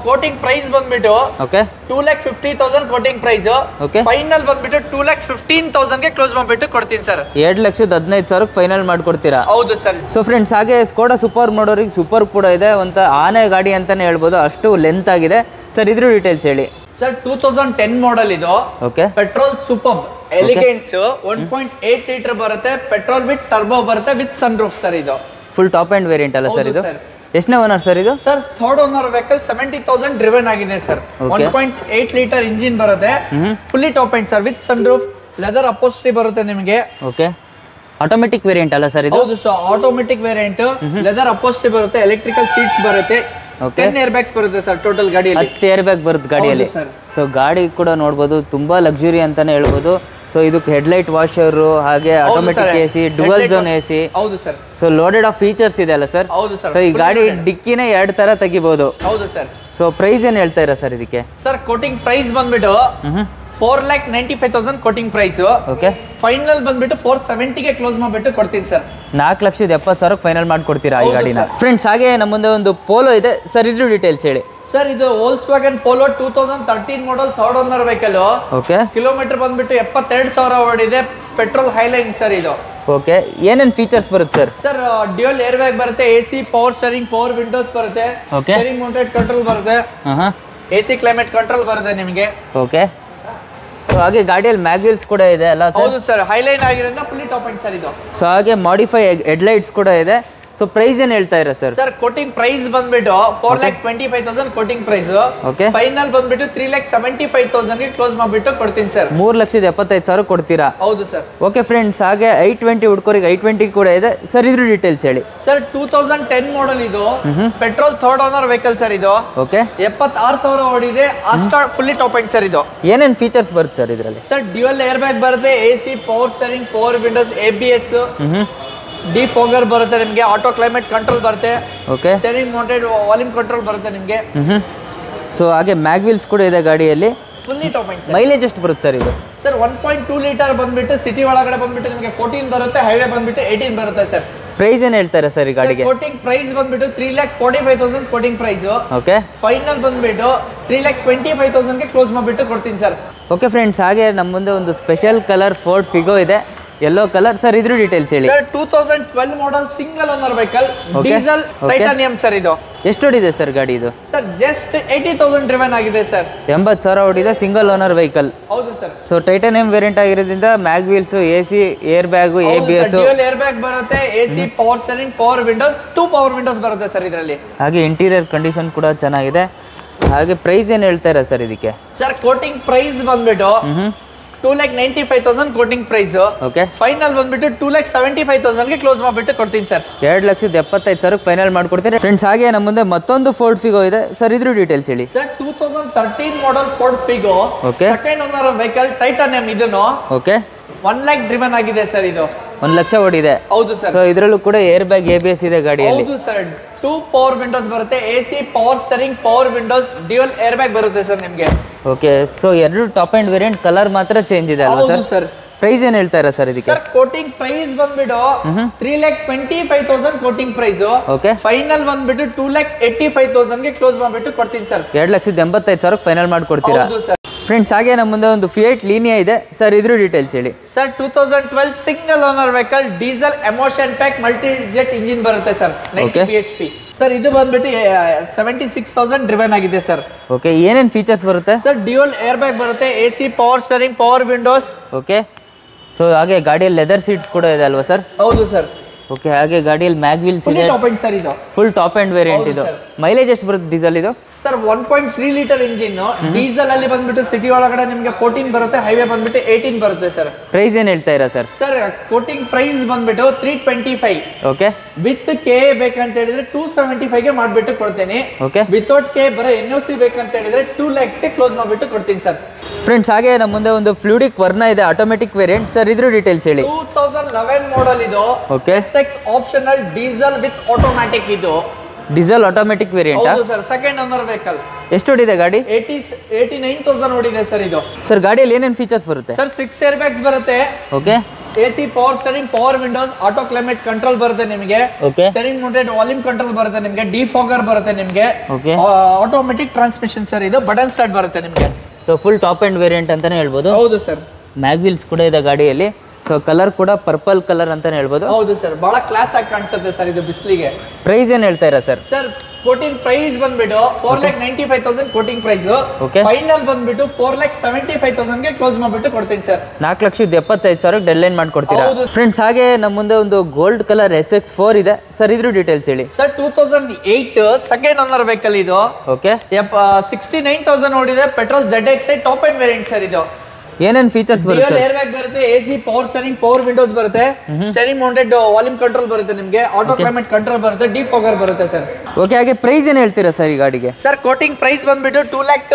ಕೋಟಿಂಗ್ ಪ್ರೈಸ್ ಬಂದ್ಬಿಟ್ಟು okay two lakh fifty thousand quoting price okay final ಬಂದ್ಬಿಟ್ಟು ಟೂ ಲ್ಯಾಕ್ ಫಿಫ್ಟೀನ್ ತೌಸಂಡ್ಗೆ ಕ್ಲೋಸ್ ಬಂದ್ಬಿಟ್ಟು ಕೊಡ್ತೀನಿ ಸರ್ ಎರಡು ಲಕ್ಷದ ಹದಿನೈದು ಸಾವಿರ ಫೈನಲ್ ಮಾಡ್ಕೊಡ್ತೀರಾ ಹೌದು ಸರ್ ಸೊ ಫ್ರೆಂಡ್ಸ್ ಹಾಗೆ ಸ್ಕೋಡ ಸೂಪರ್ ಮಾಡೋರಿಗೆ ಸೂಪರ್ ಕೂಡ ಇದೆ. ಅಂತ ಆನೆ ಗಾಡಿ ಅಂತಾನೆ ಹೇಳ್ಬೋದು. ಅಷ್ಟು ಲೆಂತ್ ಆಗಿದೆ. ಸರ್ ಇದ್ರ ಡೀಟೇಲ್ಸ್ ಹೇಳಿ. Sir two thousand ten model ಇದು. Okay petrol super elegance one point eight litre ಬರುತ್ತೆ ಪೆಟ್ರೋಲ್ ವಿತ್ ಟರ್ಬೋ ಬರುತ್ತೆ ವಿತ್ ಸನ್ ರೂಫ್ ಸರ್ ಇದು. ಫುಲ್ ಟಾಪ್ ಆ್ಯಂಡ್ ವೇರಿಯಂಟ್ ಅಲ್ಲ ಸರ್ ಇದು. ಎಷ್ಟನೇ ಓನರ್ ಸರ್ ಇದು? Sir third owner vehicle seventy thousand driven ಆಗಿದೆ sir one. Point eight litre engine ಬರುತ್ತೆ. Fully top and sir with sun roof leather upholstery ಬರುತ್ತೆ ನಿಮಗೆ. Okay automatic variant ಅಲ್ಲ sir ಇದು? ಹೌದು sir automatic variant leather upholstery ಬರುತ್ತೆ electrical seats ಬರುತ್ತೆ. Ten air bags ಬರುತ್ತೆ ಸರ್ ಟೋಟಲ್ ಗಾಡಿಯಲ್ಲಿ. ಹತ್ತು ಏರ್ ಬ್ಯಾಗ್ ಬರುತ್ತೆ ಗಾಡಿಯಲ್ಲಿ. ಸೊ ಗಾಡಿ ಕೂಡ ನೋಡ್ಬೋದು ತುಂಬಾ ಲಕ್ಸುರಿ ಅಂತಾನೆ ಹೇಳ್ಬೋದು. ಸೊ ಇದಕ್ಕೆ ಹೆಡ್ಲೈಟ್ ವಾಷರು ಹಾಗೆ automatic A C dual zone A C ಹೌದು sir. So loaded of features ಇದೆ ಅಲ್ಲ ಸರ್? ಹೌದು ಸರ್. ಸೊ ಈ ಗಾಡಿ ಡಿಕ್ಕಿನೇ ಎರಡು ತರ ತೆಗಿಬಹುದು ಹೌದು ಸರ್. ಸೊ ಪ್ರೈಸ್ ಏನು ಹೇಳ್ತಾ ಇರ ಸರ್ ಇದಕ್ಕೆ? ಸರ್ ಕೋಟಿಂಗ್ ಪ್ರೈಸ್ ಬಂದ್ಬಿಟ್ಟು four lakh ninety five thousand quoting price okay final ಬಂದ್ಬಿಟ್ಟು ಫೋರ್ ಸೆವೆಂಟಿಗೆ ಕ್ಲೋಸ್ ಮಾಡ್ಬಿಟ್ಟು ಕೊಡ್ತೀನಿ ಸರ್. ನಾಲ್ಕು ಲಕ್ಷದ ಎಪ್ಪತ್ತು ಸಾವಿರ ಫೈನಲ್ ಮಾಡ್ಕೊಡ್ತೀರಾ ಈ ಹೌದು ಗಾಡಿನ? ಫ್ರೆಂಡ್ಸ್ ಹಾಗೆ ನಮ್ಮ ಮುಂದೆ ಒಂದು ಪೋಲೋ ಇದೆ. ಸರ್ ಇದ್ರ ಡೀಟೇಲ್ಸ್ ಹೇಳಿ. ಸರ್ ಇದು Volkswagen Polo two thousand thirteen model third owner vehicle okay kilometre ಬಂದ್ಬಿಟ್ಟು ಎಪ್ಪತ್ತೆರಡು ಸಾವಿರ ಓಡಿದೆ. ಪೆಟ್ರೋಲ್ ಹೈಲೈನ್ ಸರ್ ಇದು. ಓಕೆ ಏನೇನು ಫೀಚರ್ಸ್ ಬರುತ್ತೆ sir sir dual air bag ಬರುತ್ತೆ A C power steering power windows ಬರುತ್ತೆ. ಸ್ಟರಿಂಗ್ ಮೌಂಟೆಡ್ ಕಂಟ್ರೋಲ್ ಬರುತ್ತೆ. ಎ ಸಿ ಕ್ಲೈಮೇಟ್ ಕಂಟ್ರೋಲ್ ಬರುತ್ತೆ ನಿಮಗೆ. ಓಕೆ ಸೊ ಹಾಗೆ ಗಾಡಿಯಲ್ಲಿ ಮ್ಯಾಗ್ವಿಲ್ಸ್ ಕೂಡ ಇದೆ ಅಲ್ಲ ಸರ್ ಹೌದು ಸರ್ ಹೈಲೈನ್ ಆಗಿರೋದ್ರಿಂದ ಫುಲ್ಲಿ ಟಾಪ್ ಸರ್ ಇದು. ಸೊ ಹಾಗೆ ಮಾಡಿಫೈ ಹೆಡ್ಲೈಟ್ಸ್ ಕೂಡ ಇದೆ. ಸೊ ಪ್ರೈಸ್ ಏನು ಹೇಳ್ತಾ ಇರ ಸರ್ ಸರ್ ಕೋಟಿಂಗ್ ಪ್ರೈಸ್ ಬಂದ್ಬಿಟ್ಟು four lakh twenty five thousand quoting price okay final ಬಂದ್ಬಿಟ್ಟು ತ್ರೀ ಲ್ಯಾಕ್ ಸೆವೆಂಟಿ ಫೈವ್ ತೌಸಂಡ್ಗೆ ಕ್ಲೋಸ್ ಮಾಡ್ಬಿಟ್ಟು ಕೊಡ್ತೀನಿ ಸರ್ ಮೂರು ಲಕ್ಷದ ಎಪ್ಪತ್ತೈದು ಸಾವಿರ ಕೊಡ್ತೀರಾ? ಹೌದು ಸರ್ ಓಕೆ ಫ್ರೆಂಡ್ಸ್ ಹಾಗೆ ಐ ಟ್ವೆಂಟಿ ಹುಡ್ಕೋರಿಗೆ ಐ ಟ್ವೆಂಟಿ ಕೂಡ ಇದೆ. ಸರ್ ಇದ್ರ ಡೀಟೇಲ್ಸ್ ಹೇಳಿ. Sir two thousand ten model ಇದು. Petrol third owner vehicle sir ಇದು. ಓಕೆ ಎಪ್ಪತ್ತಾರು ಸಾವಿರ ಓಡಿದೆ. ಅಷ್ಟ ಫುಲ್ಲಿ ಟಾಪ್ ಎಂಡ್ ಸರ್ ಇದು. ಏನೇನು ಫೀಚರ್ಸ್ ಬರುತ್ತೆ ಸರ್ ಇದರಲ್ಲಿ? ಸರ್ ಡ್ಯುಯಲ್ ಏರ್ ಬ್ಯಾಗ್ ಬರುತ್ತೆ A C power steering power windows A B S defogger ಬರುತ್ತೆ ನಿಮಗೆ ಆಟೋ ಕ್ಲೈಮೇಟ್ ಕಂಟ್ರೋಲ್ ಬರುತ್ತೆ. Okay steering mounted volume control ಬರುತ್ತೆ ನಿಮಗೆ. ಹ್ಞೂ ಸೊ ಹಾಗೆ ಮ್ಯಾಗ್ ಮ್ಯಾಗ್ವಿಲ್ಸ್ ಕೂಡ ಇದೆ ಗಾಡಿಯಲ್ಲಿ. ಫುಲ್ಲಿ ಟಾಪ್ ಎಂಡ್ ಮೈಲೇಜ್ ಎಷ್ಟು ಬರುತ್ತೆ ಸರ್ ಇದು? Sir one point two litre ಬಂದ್ಬಿಟ್ಟು ಸಿಟಿ ಒಳಗಡೆ ಬಂದ್ಬಿಟ್ಟು ನಿಮಗೆ ಫೋರ್ಟೀನ್ ಬರುತ್ತೆ ಹೈವೇ ಬಂದ್ಬಿಟ್ಟು ಏಯ್ಟೀನ್ ಬರುತ್ತೆ ಸರ್ ಪ್ರೈಸ್ ಏನು ಹೇಳ್ತಾರೆ ಸರ್ ಈ ಗಾಡಿಗೆ? ಕೋಟಿಂಗ್ ಪ್ರೈಸ್ ಬಂದ್ಬಿಟ್ಟು three lakh forty five thousand quoting price okay final ಬಂದ್ಬಿಟ್ಟು ತ್ರೀ ಲ್ಯಾಕ್ ಟ್ವೆಂಟಿ ಫೈವ್ ತೌಸಂಡ್ಗೆ ಕ್ಲೋಸ್ ಮಾಡಿಬಿಟ್ಟು ಕೊಡ್ತೀನಿ ಸರ್ ಓಕೆ ಫ್ರೆಂಡ್ಸ್ ಹಾಗೆ ನಮ್ಮ ಮುಂದೆ ಒಂದು ಸ್ಪೆಷಲ್ ಕಲರ್ ಫೋರ್ಡ್ ಫಿಗೋ ಇದೆ. ಯೆಲ್ಲೋ ಕಲರ್ ಸರ್ ಇದ್ರ ಡೀಟೇಲ್ಸ್ ಹೇಳಿ. Sir two thousand twelve model single owner vehicle. Diesel. Titanium sir ಇದು. ಎಷ್ಟು ಓಡಿದೆ ಸರ್ ಗಾಡಿ ಇದು? Sir just eighty thousand driven ಆಗಿದೆ ಸರ್ ಎಂಬತ್ತು ಸಾವಿರ ಹೊಡಿದೆ ಸಿಂಗಲ್ ಓನರ್ ವೆಹಿಕಲ್ ಹೌದು ಸರ್ ಸೊ ಟೈಟಾನಿಯಂ ವೇರಿಯಂಟ್ ಆಗಿರೋದ್ರಿಂದ mag wheels AC air bag a dual air bag ಬರುತ್ತೆ AC power steering power windows two power windows ಬರುತ್ತೆ sir ಇದರಲ್ಲಿ. ಹಾಗೆ interior condition ಕೂಡ ಚೆನ್ನಾಗಿದೆ. ಹಾಗೆ ಪ್ರೈಸ್ ಏನು ಹೇಳ್ತಾರೆ ಸರ್ ಇದಕ್ಕೆ? ಸರ್ ಕೋಟಿಂಗ್ ಪ್ರೈಸ್ ಬಂದ್ಬಿಟ್ಟು two lakh ninety five thousand quoting price okay final ಬಂದ್ಬಿಟ್ಟು ಟೂ ಲ್ಯಾಕ್ ಸೆವೆಂಟಿ ಫೈವ್ ತೌಸಂಡ್ಗೆ ಕ್ಲೋಸ್ ಮಾಡಿಬಿಟ್ಟು ಕೊಡ್ತೀನಿ ಸರ್. ಎರಡು ಲಕ್ಷದ ಎಪ್ಪತ್ತೈದು ಸಾವಿರ ಫೈನಲ್ ಮಾಡ್ಕೊಡ್ತೀರಿ ಫ್ರೆಂಡ್ಸ್ ಹಾಗೆ ನಮ್ಮ ಮುಂದೆ ಮತ್ತೊಂದು ಫೋರ್ಡ್ ಫಿಗೋ ಇದೆ. ಸರ್ ಇದ್ರ ಡೀಟೇಲ್ಸ್ ಹೇಳಿ. Sir two thousand thirteen model Ford Figo okay second owner vehicle titanium ಇದನ್ನು. ಓಕೆ ಒನ್ ಲ್ಯಾಕ್ ಡ್ರಿವನ್ ಆಗಿದೆ ಸರ್ ಇದು. ಒಂದ್ ಲಕ್ಷ ಓಡಿದೆ. ಹೌದು ಸರ್ ಇದರಲ್ಲೂ ಕೂಡ air bag A B S ಇದೆ ಗಾಡಿಯಲ್ಲಿ. ಹೌದು ಸರ್ ಟೂ ಪವರ್ ವಿಂಡೋಸ್ ಬರುತ್ತೆ. A C power steering power windows dual air bag ಬರುತ್ತೆ ಸರ್ ನಿಮಗೆ. ಓಕೆ ಸೊ ಎರಡು ಟಾಪ್ ಆ್ಯಂಡ್ ವೇರಿಯಂಟ್ ಕಲರ್ ಮಾತ್ರ ಚೇಂಜ್ ಇದೆ ಅಲ್ವಾ ಸರ್ ಸರ್ ಪ್ರೈಸ್ ಏನು ಹೇಳ್ತಾರಾ ಸರ್ ಇದಕ್ಕೆ? ಕೋಟಿಂಗ್ ಪ್ರೈಸ್ ಬಂದ್ಬಿಟ್ಟು three lakh twenty five thousand quoting price okay final ಬಂದ್ಬಿಟ್ಟು ಟೂ ಲ್ಯಾಕ್ ಏಯ್ಟಿ ಫೈವ್ ತೌಸಂಡ್ಗೆ ಕ್ಲೋಸ್ ಮಾಡ್ಬಿಟ್ಟು ಕೊಡ್ತೀನಿ ಸರ್ ಎರಡು ಲಕ್ಷದ ಎಂಬತ್ತೈದು ಸಾವಿರಕ್ಕೆ ಫೈನಲ್ ಮಾಡಿಕೊಡ್ತೀರಾ? ಹೌದು ಸರ್ ಫ್ರೆಂಡ್ಸ್ ಹಾಗೆ ನಮ್ಮ ಮುಂದೆ ಒಂದು ಫಿಯೇಟ್ ಲೀನಿಯಾ ಇದೆ. ಸರ್ ಇದ್ರ ಡೀಟೇಲ್ಸ್ ಹೇಳಿ. Sir two thousand twelve single owner vehicle diesel emotion pack multi jet engine ಬರುತ್ತೆ sir. P H P sir ಇದು ಬಂದ್ಬಿಟ್ಟು ಸೆವೆಂಟಿ ಸಿಕ್ಸ್ ತೌಸಂಡ್ ಡ್ರಿವನ್ ಆಗಿದೆ ಸರ್ ಓಕೆ ಏನೇನು ಫೀಚರ್ಸ್ ಬರುತ್ತೆ? ಸರ್ ಡ್ಯೂಯಲ್ ಏರ್ ಬ್ಯಾಗ್ ಬರುತ್ತೆ A C power steering power windows okay so ಹಾಗೆ ಗಾಡಿಯಲ್ಲಿ leather seats ಕೂಡ ಇದೆ ಅಲ್ವಾ ಸರ್ ಹೌದು ಸರ್ ಓಕೆ ಹಾಗೆ ಗಾಡಿಯಲ್ಲಿ ಮ್ಯಾಗ್ ವೀಲ್ಸ್ ಇದೆ. ಟಾಪ್ ಎಂಡ್ ಸರ್ ಇದು. ಫುಲ್ ಟಾಪ್ ಆ್ಯಂಡ್ ವೇರಿಯಂಟ್ ಇದು. ಮೈಲೇಜ್ ಎಷ್ಟು ಬರುತ್ತೆ ಡೀಸೆಲ್ ಇದು? Sir one point three litre engine diesel ಅಲ್ಲಿ ಬಂದ್ಬಿಟ್ಟು ಸಿಟಿ ಒಳಗಡೆ ನಿಮಗೆ ಫೋರ್ಟೀನ್ ಬರುತ್ತೆ ಹೈವೇ ಬಂದ್ಬಿಟ್ಟು ಏಯ್ಟೀನ್ ಬರುತ್ತೆ ಸರ್. ಪ್ರೈಸ್ ಏನು ಹೇಳ್ತಾ ಇರ ಸರ್? ಸರ್ ಕೋಟಿಂಗ್ ಪ್ರೈಸ್ ಬಂದ್ಬಿಟ್ಟು three twenty five okay with K ಬೇಕಂತ ಹೇಳಿದ್ರೆ ಟೂ ಸೆವೆಂಟಿ ಫೈವ್ಗೆ ಮಾಡ್ಬಿಟ್ಟು ಕೊಡ್ತೀನಿ. ಓಕೆ ವಿತೌಟ್ ಕೆ ಬರೋ ಎನ್ ಓ ಸಿ ಬೇಕಂತ ಹೇಳಿದ್ರೆ ಟೂ ಲ್ಯಾಕ್ಸ್ಗೆ ಕ್ಲೋಸ್ ಮಾಡಿಬಿಟ್ಟು ಕೊಡ್ತೀನಿ ಸರ್. ಫ್ರೆಂಡ್ಸ್ ಹಾಗೆ ನಮ್ಮ ಮುಂದೆ ಒಂದು ಫ್ಲೂಡಿಕ್ ವರ್ನ ಇದೆ ಆಟೋಮೆಟಿಕ್ ವೇರಿಯಂಟ್ ಸರ್ ಇದ್ರ ಡೀಟೇಲ್ಸ್ ಹೇಳಿ. ಟೂ ತೌಸಂಡ್ ಲೆವೆನ್ ಮಾಡಲ್ ಇದು. Okay S X optional diesel with automatic ಇದು. Diesel automatic variant sir second owner vehicle ಎಷ್ಟು ಹೊಡಿದೆ ಗಾಡಿ? ಏಯ್ಟಿ ಏಯ್ಟಿ ನೈನ್ ತೌಸಂಡ್ ಓಡಿದೆ ಸರ್ ಇದು. ಸರ್ ಗಾಡಿಯಲ್ಲಿ ಏನೇನು ಫೀಚರ್ಸ್ ಬರುತ್ತೆ? ಸರ್ ಸಿಕ್ಸ್ ಏರ್ ಬ್ಯಾಗ್ಸ್ ಬರುತ್ತೆ. Okay A C power steering power windows auto climate control ಬರುತ್ತೆ ನಿಮಗೆ. Okay steering mounted volume control ಬರುತ್ತೆ ನಿಮಗೆ. ಡಿಫಾಗರ್ ಬರುತ್ತೆ ನಿಮಗೆ. ಓಕೆ ಆಟೋಮೆಟಿಕ್ ಟ್ರಾನ್ಸ್ಮಿಷನ್ ಸರ್ ಇದು. ಬಟನ್ ಸ್ಟಾರ್ಟ್ ಬರುತ್ತೆ ನಿಮಗೆ. So full top end variant ಅಂತಾನೆ ಹೇಳ್ಬೋದು. ಹೌದು ಸರ್. ಮ್ಯಾಗ್ವಿಲ್ಸ್ ಕೂಡ ಇದೆ ಗಾಡಿಯಲ್ಲಿ. ಸೊ ಕಲರ್ ಕೂಡ ಪರ್ಪಲ್ ಕಲರ್ ಅಂತ ಹೇಳ್ಬೋದು. ಹೌದು ಸರ್ ಬಹಳ ಕ್ಲಾಸ್ ಆಗಿ ಕಾಣಿಸುತ್ತೆ ಸರ್ ಇದು ಬಿಸಿಲಿಗೆ. ಪ್ರೈಸ್ ಏನು ಹೇಳ್ತಾ ಇರೋ ಸರ್ ಸರ್ ಕೋಟಿಂಗ್ ಪ್ರೈಸ್ ಬಂದ್ಬಿಟ್ಟು four lakh ninety five thousand quoting price. Final ಬಂದ್ಬಿಟ್ಟು ಫೋರ್ ಲ್ಯಾಕ್ ಸೆವೆಂಟಿ ಫೈವ್ ತೌಸಂಡ್ಗೆ ಕ್ಲೋಸ್ ಮಾಡ್ಬಿಟ್ಟು ಕೊಡ್ತೀನಿ ಸರ್ ನಾಲ್ಕು ಲಕ್ಷದ ಎಪ್ಪತ್ತೈದು ಸಾವಿರ ಡೆಡ್ ಲೈನ್ ಮಾಡ್ಕೊಡ್ತೀರಾ. ಫ್ರೆಂಡ್ಸ್ ಹಾಗೆ ನಮ್ಮ ಮುಂದೆ ಒಂದು gold colour S X four ಇದೆ. ಸರ್ ಇದ್ರ ಡೀಟೇಲ್ಸ್ ಹೇಳಿ. Sir two thousand eight second owner vehicle ಇದು. ಓಕೆ ಸಿಕ್ಸ್ಟಿ ನೈನ್ ತೌಸಂಡ್ ಓಡಿದೆ. Petrol Z X top end variant sir ಇದು. ಏನೇನು ಫೀಚರ್ಸ್ ಬರುತ್ತೆ? ಏರ್ ಬ್ಯಾಗ್ ಬರುತ್ತೆ A C power steering power windows ಬರುತ್ತೆ. ಸ್ಟೇರಿಂಗ್ ಮೌಂಟೆಡ್ ವಾಲ್ಯೂಮ್ ಕಂಟ್ರೋಲ್ ಬರುತ್ತೆ ನಿಮಗೆ. Auto climate control ಬರುತ್ತೆ ಡಿಫಾಗರ್ ಬರುತ್ತೆ ಸರ್ ಓಕೆ ಹಾಗೆ ಪ್ರೈಸ್ ಏನು ಹೇಳ್ತೀರಾ ಸರ್ ಈ ಗಾಡಿಗೆ? ಸರ್ ಕೋಟಿಂಗ್ ಪ್ರೈಸ್ ಬಂದ್ಬಿಟ್ಟು two lakh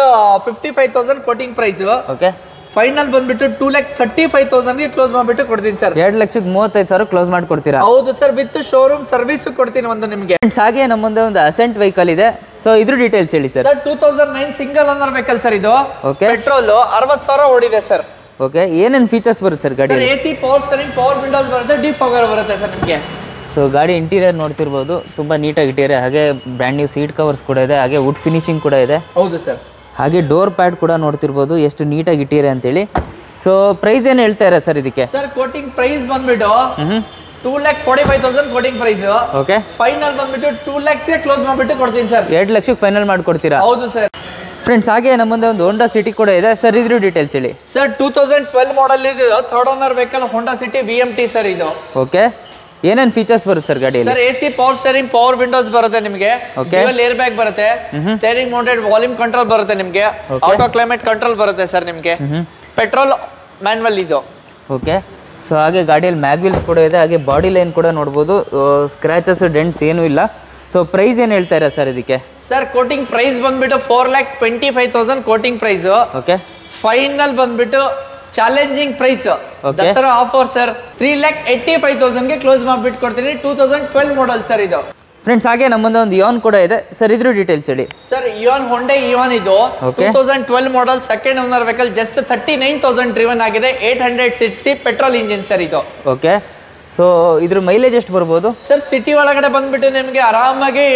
fifty five thousand quoting price okay final ಬಂದ್ಬಿಟ್ಟು ಟೂ ಲ್ಯಾಕ್ ಥರ್ಟಿ ಫೈವ್ ತೌಸಂಡ್ಗೆ ಕ್ಲೋಸ್ ಮಾಡ್ಬಿಟ್ಟು ಕೊಡ್ತೀನಿ ಸರ್ ಎರಡು ಲಕ್ಷದ ಮೂವತ್ತೈದು ಸಾವಿರ ಕ್ಲೋಸ್ ಮಾಡ್ಕೊಡ್ತೀರಾ? ಹೌದು ಸರ್ ವಿತ್ ಶೋರೂಮ್ ಸರ್ವಿಸ್ ಕೊಡ್ತೀನಿ ಒಂದು ನಿಮಗೆ. ಹಾಗೆ ನಮ್ಮ ಮುಂದೆ ಒಂದು ಅಸೆಂಟ್ ವೆಹಿಕಲ್ ಇದೆ. ಸೊ ಇದ್ರ ಡೀಟೇಲ್ಸ್ ಹೇಳಿ sir sir two thousand nine single owner vehicle sir ಇದು. ಓಕೆ ಪೆಟ್ರೋಲ್ ಅರವತ್ತು ಸಾವಿರ ಓಡಿದೆ ಸರ್ ಓಕೆ ಏನೇನು ಫೀಚರ್ಸ್ ಬರುತ್ತೆ ಸರ್ ಗಾಡಿ A C power steering power windows ಬರುತ್ತೆ ಡಿಫಾಗರ್ ಬರುತ್ತೆ ಸರ್ ನಿಮಗೆ. ಸೊ ಗಾಡಿ ಇಂಟೀರಿಯರ್ ನೋಡ್ತಿರ್ಬೋದು. ತುಂಬ ನೀಟಾಗಿ ಇಟ್ಟಿದ್ದಾರೆ ಹಾಗೆ ಬ್ರ್ಯಾಂಡ್ ನ್ಯೂ ಸೀಟ್ ಕವರ್ಸ್ ಕೂಡ ಇದೆ ಹಾಗೆ ವುಡ್ ಫಿನಿಶಿಂಗ್ ಕೂಡ ಇದೆ. ಹೌದು ಸರ್ ಹಾಗೆ ಡೋರ್ ಪ್ಯಾಡ್ ಕೂಡ ನೋಡ್ತಿರ್ಬೋದು. ಎಷ್ಟು ನೀಟಾಗಿ ಇಟ್ಟಿರೆ ಅಂತೇಳಿ. ಸೊ ಪ್ರೈಸ್ ಏನು ಹೇಳ್ತಾ ಇರ ಸರ್ ಇದಕ್ಕೆ? ಸರ್ ಕೋಟಿಂಗ್ ಪ್ರೈಸ್ ಬಂದ್ಬಿಟ್ಟು two lakh forty five thousand quoting price okay final ಬಂದ್ಬಿಟ್ಟು ಟೂ ಲ್ಯಾಕ್ಸ್ಗೆ ಕ್ಲೋಸ್ ಮಾಡಿಬಿಟ್ಟು ಕೊಡ್ತೀನಿ ಸರ್ ಎರಡು ಲಕ್ಷಕ್ಕೆ ಫೈನಲ್ ಮಾಡಿಕೊಡ್ತೀರಾ? ಹೌದು ಸರ್ ಫ್ರೆಂಡ್ಸ್ ಹಾಗೆ ನಮ್ಮ ಮುಂದೆ ಒಂದು ಹೋಂಡಾ ಸಿಟಿ ಕೂಡ ಇದೆ. ಸರ್ ಇದ್ರ ಡೀಟೇಲ್ಸ್ ಹೇಳಿ. Sir two thousand twelve model ಇದು third owner vehicle Honda City V M T sir ಇದು. ಓಕೆ ಏನೇನು ಫೀಚರ್ಸ್ ಬರುತ್ತೆ ಸರ್ ಗಾಡಿಯಲ್ಲಿ? Sir AC C power steering power windows ಬರುತ್ತೆ ನಿಮಗೆ. ಏರ್ ಬ್ಯಾಗ್ ಬರುತ್ತೆ. ಸ್ಟೇರಿಂಗ್ ಮೌಂಟೆಡ್ ವಾಲ್ಯೂಮ್ ಕಂಟ್ರೋಲ್ ಬರುತ್ತೆ ನಿಮಗೆ. ಆಟೋ ಕ್ಲೈಮೇಟ್ ಕಂಟ್ರೋಲ್ ಬರುತ್ತೆ ಸರ್ ನಿಮಗೆ. ಪೆಟ್ರೋಲ್ ಮ್ಯಾನ್ವಲ್ ಇದು. ಓಕೆ ಸೊ ಹಾಗೆ ಗಾಡಿಯಲ್ಲಿ ಮ್ಯಾಗ್ವಿಲ್ಸ್ ಕೂಡ ಇದೆ ಹಾಗೆ ಬಾಡಿ ಲೈನ್ ಕೂಡ ನೋಡ್ಬೋದು. ಸ್ಕ್ರ್ಯಾಚಸ್ ಡೆಂಟ್ಸ್ ಏನೂ ಇಲ್ಲ. ಸೊ ಪ್ರೈಸ್ ಏನು ಹೇಳ್ತಾ ಇರೋ ಸರ್ ಇದಕ್ಕೆ? ಸರ್ ಕೋಟಿಂಗ್ ಪ್ರೈಸ್ ಬಂದ್ಬಿಟ್ಟು four lakh twenty five thousand quoting price okay final ಬಂದ್ಬಿಟ್ಟು challenging price. Dussehra offer sir three lakh eighty five ತೌಸಂಡ್ಗೆ close ಮಾಡಿಬಿಟ್ಟು ಕೊಡ್ತೀನಿ. Two thousand twelve model sir ಇದು. ಫ್ರೆಂಡ್ಸ್ ಹಾಗೆ ನಮ್ಮೊಂದು ಒಂದು ಯೋನ್ ಕೂಡ ಇದೆ. ಸರ್ ಇದ್ರೂ ಡೀಟೇಲ್ಸ್ ಹೇಳಿ. ಸರ್ ಯೋನ್ ಹೊಂಡೆ ಯೋನ್ ಇದು. Two thousand twelve model second owner vehicle just thirty nine thousand driven ಆಗಿದೆ. Eight hundred sixty petrol engine sir ಇದು. ಓಕೆ ಸೊ ಇದ್ರ ಮೈಲೇಜ್ ಎಷ್ಟು ಬರ್ಬೋದು? ಸರ್ ಸಿಟಿ ಒಳಗಡೆ ಬಂದ್ಬಿಟ್ಟು ನಿಮಗೆ ಆರಾಮಾಗಿ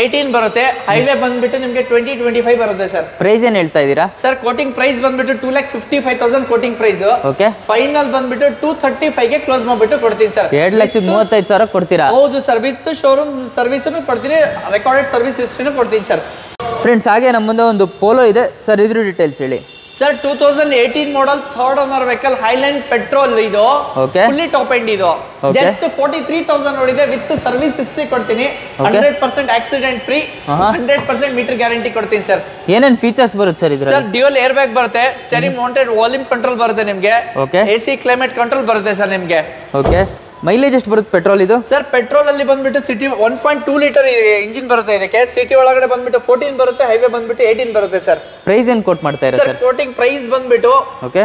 ಏಯ್ಟೀನ್ ಬರುತ್ತೆ. ಹೈವೇ ಬಂದ್ಬಿಟ್ಟು ನಿಮಗೆ ಟ್ವೆಂಟಿ ಟ್ವೆಂಟಿ ಫೈವ್ ಬರುತ್ತೆ ಸರ್. ಪ್ರೈಸ್ ಏನು ಹೇಳ್ತಾ ಇದ್ದೀರಾ? ಸರ್ ಕೋಟಿಂಗ್ ಪ್ರೈಸ್ ಬಂದ್ಬಿಟ್ಟು two lakh fifty five thousand quoting price okay final ಬಂದ್ಬಿಟ್ಟು ಟೂ ಥರ್ಟಿ ಫೈವ್ಗೆ ಕ್ಲೋಸ್ ಮಾಡ್ಬಿಟ್ಟು ಕೊಡ್ತೀನಿ ಸರ್. ಎರಡು ಲಕ್ಷದ ಮೂವತ್ತೈದು ಸಾವಿರ ಕೊಡ್ತೀರಾ? ಹೌದು ಸರ್ ವಿತ್ ಶೋರೂಮ್ ಸರ್ವಿಸನ್ನು ಕೊಡ್ತೀನಿ ರೆಕಾರ್ಡೆಡ್ ಸರ್ವಿಸ್ ಹಿಸ್ಟ್ರಿನೂ ಕೊಡ್ತೀನಿ ಸರ್. ಫ್ರೆಂಡ್ಸ್ ಹಾಗೆ ನಮ್ಮ ಮುಂದೆ ಒಂದು ಪೋಲೋ ಇದೆ. ಸರ್ ಇದ್ರ ಡೀಟೇಲ್ಸ್ ಹೇಳಿ. Sir two thousand eighteen model third owner vehicle Highland petrol ಇದು. ಫುಲ್ಲಿ ಟಾಪ್ ಎಂಡ್ ಇದು. ಜಸ್ಟ್ ಫೋರ್ಟಿ ತ್ರೀ ತೌಸಂಡ್ ನೋಡಿದೆ ವಿತ್ ಸರ್ವಿಸ್ ಹಿಸ್ಟ್ರಿ ಕೊಡ್ತೀನಿ. Hundred percent accident free. Hundred percent meter guarantee ಕೊಡ್ತೀನಿ sir ಏನೇನು features ಬರುತ್ತೆ sir ಇದು sir dual air bag ಬರುತ್ತೆ steering mounted volume control ಬರುತ್ತೆ ನಿಮಗೆ. ಎ ಸಿ ಕ್ಲೈಮೇಟ್ ಕಂಟ್ರೋಲ್ ಬರುತ್ತೆ ಸರ್ ನಿಮಗೆ. ಓಕೆ ಮೈಲೇಜ್ ಎಷ್ಟು ಬರುತ್ತೆ ಪೆಟ್ರೋಲ್ ಇದು? ಸರ್ ಪೆಟ್ರೋಲ್ ಅಲ್ಲಿ ಬಂದ್ಬಿಟ್ಟು city one point two litre engine ಬರುತ್ತೆ ಇದಕ್ಕೆ. ಸಿಟಿ ಒಳಗಡೆ ಬಂದ್ಬಿಟ್ಟು ಫೋರ್ಟೀನ್ ಬರುತ್ತೆ ಹೈವೇ ಬಂದ್ಬಿಟ್ಟು ಏಯ್ಟೀನ್ ಬರುತ್ತೆ ಸರ್ ಪ್ರೈಸ್ ಏನು ಕೋಟ್ ಮಾಡ್ತಾ ಇರ ಸರ್ ಕೋಟಿಂಗ್ ಪ್ರೈಸ್ ಬಂದ್ಬಿಟ್ಟು okay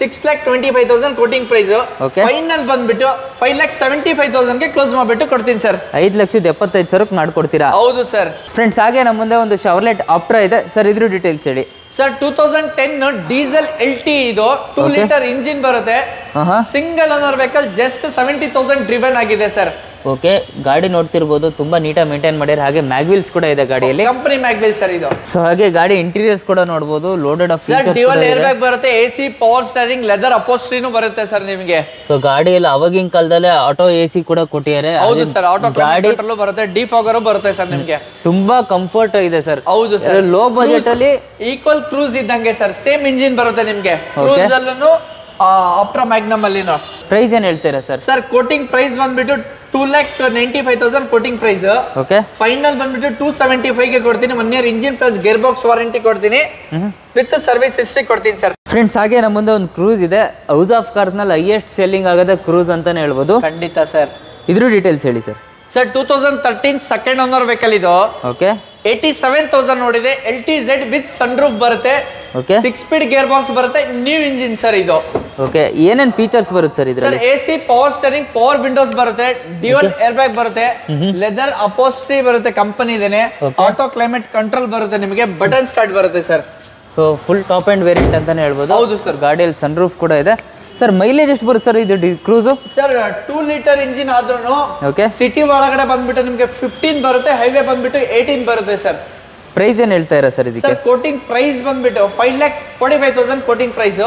six lakh twenty five thousand quoting price okay final ಬಂದ್ಬಿಟ್ಟು ಫೈವ್ ಲ್ಯಾಕ್ ಸೆವೆಂಟಿ ಫೈವ್ ತೌಸಂಡ್ಗೆ ಕ್ಲೋಸ್ ಮಾಡ್ಬಿಟ್ಟು ಕೊಡ್ತೀನಿ ಸರ್ ಐದು ಲಕ್ಷದ ಎಪ್ಪತ್ತೈದು ಸಾವಿರಕ್ಕೆ ಮಾಡ್ಕೊಡ್ತೀರಾ? ಹೌದು ಸರ್ ಫ್ರೆಂಡ್ಸ್ ಹಾಗೆ ನಮ್ಮ ಮುಂದೆ ಒಂದು ಶವರ್ಲೆಟ್ ಆಪ್ಟ್ರಾ ಇದೆ. ಸರ್ ಇದ್ರ ಡೀಟೇಲ್ಸ್ ಹೇಳಿ. Sir two thousand ten diesel L T ಇದು ಟೂ ಲೀಟರ್ ಇಂಜಿನ್ ಬರುತ್ತೆ. Single owner vehicle just seventy thousand driven ಆಗಿದೆ ಸರ್ ಓಕೆ ಗಾಡಿ ನೋಡ್ತಿರ್ಬೋದು ತುಂಬಾ ನೀಟಾಗಿ ಮೇಂಟೈನ್ ಮಾಡ್ಯಾರ ಹಾಗೆ ಮ್ಯಾಗ್ವಿಲ್ಸ್ ಕೂಡ ಇದೆ ಗಾಡಿಯಲ್ಲಿ. ಕಂಪನಿ ಮ್ಯಾಗ್ವಿಲ್ ಸರ್ ಇದು. ಸೊ ಹಾಗೆ ಗಾಡಿ ಇಂಟೀರಿಯರ್ಸ್ ಕೂಡ ನೋಡಬಹುದು loaded of dual air bag ಬರುತ್ತೆ A C power steering leather ಅಪೋಸ್ಟ್ರಿನೂ ಬರುತ್ತೆ ಸರ್ ನಿಮಗೆ. ಸೊ ಗಾಡಿಯಲ್ಲಿ ಅವಾಗಿನ ಕಾಲದಲ್ಲೇ ಆಟೋ ಎ ಸಿ ಕೂಡ ಕೊಟ್ಟಿದ್ದಾರೆ. ಹೌದು ಸರ್ ಆಟೋ ಗಾಡಿ ಬರುತ್ತೆ ಡಿಫಾಗರ್ ಬರುತ್ತೆ ಸರ್ ನಿಮಗೆ. ತುಂಬಾ ಕಂಫರ್ಟ್ ಇದೆ ಸರ್. ಹೌದು ಸರ್. ಲೋ ಬಜೆಟ್ ಅಲ್ಲಿ ಈಕ್ವಲ್ ಕ್ರೂಸ್ ಇದ್ದಂಗೆ ಸರ್ ಸೇಮ್ ಇಂಜಿನ್ ಬರುತ್ತೆ ನಿಮಗೆ. ಕ್ರೂಸ್ ಅಲ್ಲೂ ಆಪ್ಟ್ರಾ ಮ್ಯಾಗ್ನಮ್ ಅಲ್ಲಿ ಪ್ರೈಸ್ ಏನ್ ಹೇಳ್ತೀರಾ ಸರ್? ಸರ್ ಕೋಟಿಂಗ್ ಪ್ರೈಸ್ ಬಂದ್ಬಿಟ್ಟು two lakh ninety five thousand quoting price okay final ಬಂದ್ಬಿಟ್ಟು ಟೂ ಸೆವೆಂಟಿ ಫೈವ್ಗೆ ಕೊಡ್ತೀನಿ. One year engine plus gear box warranty ಕೊಡ್ತೀನಿ ವಿತ್ ಸರ್ವಿಸ್ ಹಿಸ್ಟ್ರಿ ಕೊಡ್ತೀನಿ ಸರ್ ಫ್ರೆಂಡ್ಸ್ ಹಾಗೆ ನಮ್ಮ ಮುಂದೆ ಒಂದು ಕ್ರೂಸ್ ಇದೆ. ಹೌಸ್ ಆಫ್ ಕಾರ್ಸ್ನಲ್ಲಿ ಹೈಯೆಸ್ಟ್ ಸೆಲ್ಲಿಂಗ್ ಆಗದ ಕ್ರೂಸ್ ಅಂತಾನೆ ಹೇಳ್ಬೋದು. ಖಂಡಿತ ಸರ್ ಇದ್ರ ಡೀಟೇಲ್ಸ್ ಹೇಳಿ sir sir two thousand thirteen second owner vehicle ಇದು. ಓಕೆ ಏಯ್ಟಿ ಸೆವೆನ್ ತೌಸಂಡ್ ನೋಡಿದೆ. L T Z with sunroof ಬರುತ್ತೆ. Okay six speed gear box ಬರುತ್ತೆ. ನ್ಯೂ ಇಂಜಿನ್ ಸರ್ ಇದು. ಓಕೆ ಏನೇನ್ ಫೀಚರ್ಸ್ ಬರುತ್ತೆ ಸರ್ ಇದರಲ್ಲಿ? A C power steering power windows ಬರುತ್ತೆ dual air bag ಬರುತ್ತೆ ಲೆದರ್ ಅಪೋಸ್ಟ್ರಿ ಬರುತ್ತೆ ಕಂಪನಿ ಇದೇನೆ ಆಟೋ ಕ್ಲೈಮೇಟ್ ಕಂಟ್ರೋಲ್ ಬರುತ್ತೆ ನಿಮಗೆ ಬಟನ್ ಸ್ಟಾರ್ಟ್ ಬರುತ್ತೆ sir. So full top end variant ಅಂತಾನೆ ಹೇಳ್ಬೋದು. ಹೌದು ಸರ್. ಗಾಡಿಯಲ್ಲಿ ಸನ್ ರೂಫ್ ಕೂಡ ಇದೆ. ಸರ್ ಮೈಲೇಜ್ ಎಷ್ಟು ಬರುತ್ತೆ ಸರ್ ಇದು Cruze sir two litre engine ಆದ್ರೂ ಓಕೆ ಸಿಟಿ ಒಳಗಡೆ ಬಂದ್ಬಿಟ್ಟು ನಿಮಗೆ ಫಿಫ್ಟೀನ್ ಬರುತ್ತೆ ಹೈವೇ ಬಂದ್ಬಿಟ್ಟು ಏಯ್ಟೀನ್ ಬರುತ್ತೆ ಸರ್. ಪ್ರೈಸ್ ಏನು ಹೇಳ್ತಾ ಇರೋ ಸರ್ ಇದಕ್ಕೆ? ಸರ್ ಕೋಟಿಂಗ್ ಪ್ರೈಸ್ ಬಂದ್ಬಿಟ್ಟು five lakh forty five thousand quoting price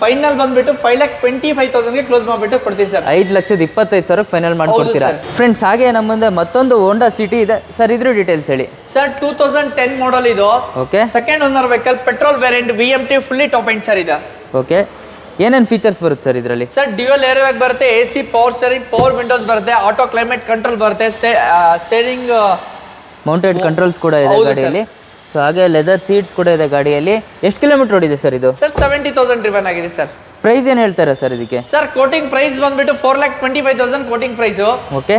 final ಬಂದ್ಬಿಟ್ಟು ಫೈವ್ ಲ್ಯಾಕ್ ಟ್ವೆಂಟಿ ಫೈವ್ ತೌಸಂಡ್ಗೆ ಕ್ಲೋಸ್ ಮಾಡ್ಬಿಟ್ಟು ಕೊಡ್ತೀನಿ ಸರ್ ಐದು ಲಕ್ಷದ ಇಪ್ಪತ್ತೈದು ಸಾವಿರಕ್ಕೆ ಫೈನಲ್ ಮಾಡ್ಕೊಡ್ತೀರಾ. ಫ್ರೆಂಡ್ಸ್ ಹಾಗೆ ನಮ್ಮ ಮುಂದೆ ಮತ್ತೊಂದು ಹೋಂಡಾ ಸಿಟಿ ಇದೆ. ಸರ್ ಇದ್ರ ಡೀಟೇಲ್ಸ್ ಹೇಳಿ. Sir two thousand ten model ಇದು. Okay second owner vehicle petrol variant V M T fully top end sir ಇದೆ. ಓಕೆ ಏನೇನು ಫೀಚರ್ಸ್ ಬರುತ್ತೆ ಸರ್ ಇದರಲ್ಲಿ? ಸರ್ ಡ್ಯೂಯಲ್ ಏರ್ ಬ್ಯಾಗ್ ಬರುತ್ತೆ A C power steering power windows ಬರುತ್ತೆ auto climate control ಬರುತ್ತೆ steering mounted controls ಕೂಡ ಇದೆ ಗಾಡಿಯಲ್ಲಿ. ಸೊ ಹಾಗೆ ಲೆದರ್ ಸೀಟ್ಸ್ ಕೂಡ ಇದೆ ಗಾಡಿಯಲ್ಲಿ. ಎಷ್ಟು ಕಿಲೋಮೀಟರ್ ಓಡಿದೆ ಸರ್ ಇದು? ಸರ್ ಸೆವೆಂಟಿ ತೌಸಂಡ್ ರಿವನ್ ಆಗಿದೆ ಸರ್ ಪ್ರೈಸ್ ಏನು ಹೇಳ್ತಾರೆ ಸರ್ ಇದಕ್ಕೆ? ಸರ್ ಕೋಟಿಂಗ್ ಪ್ರೈಸ್ ಬಂದ್ಬಿಟ್ಟು four lakh twenty five thousand quoting price okay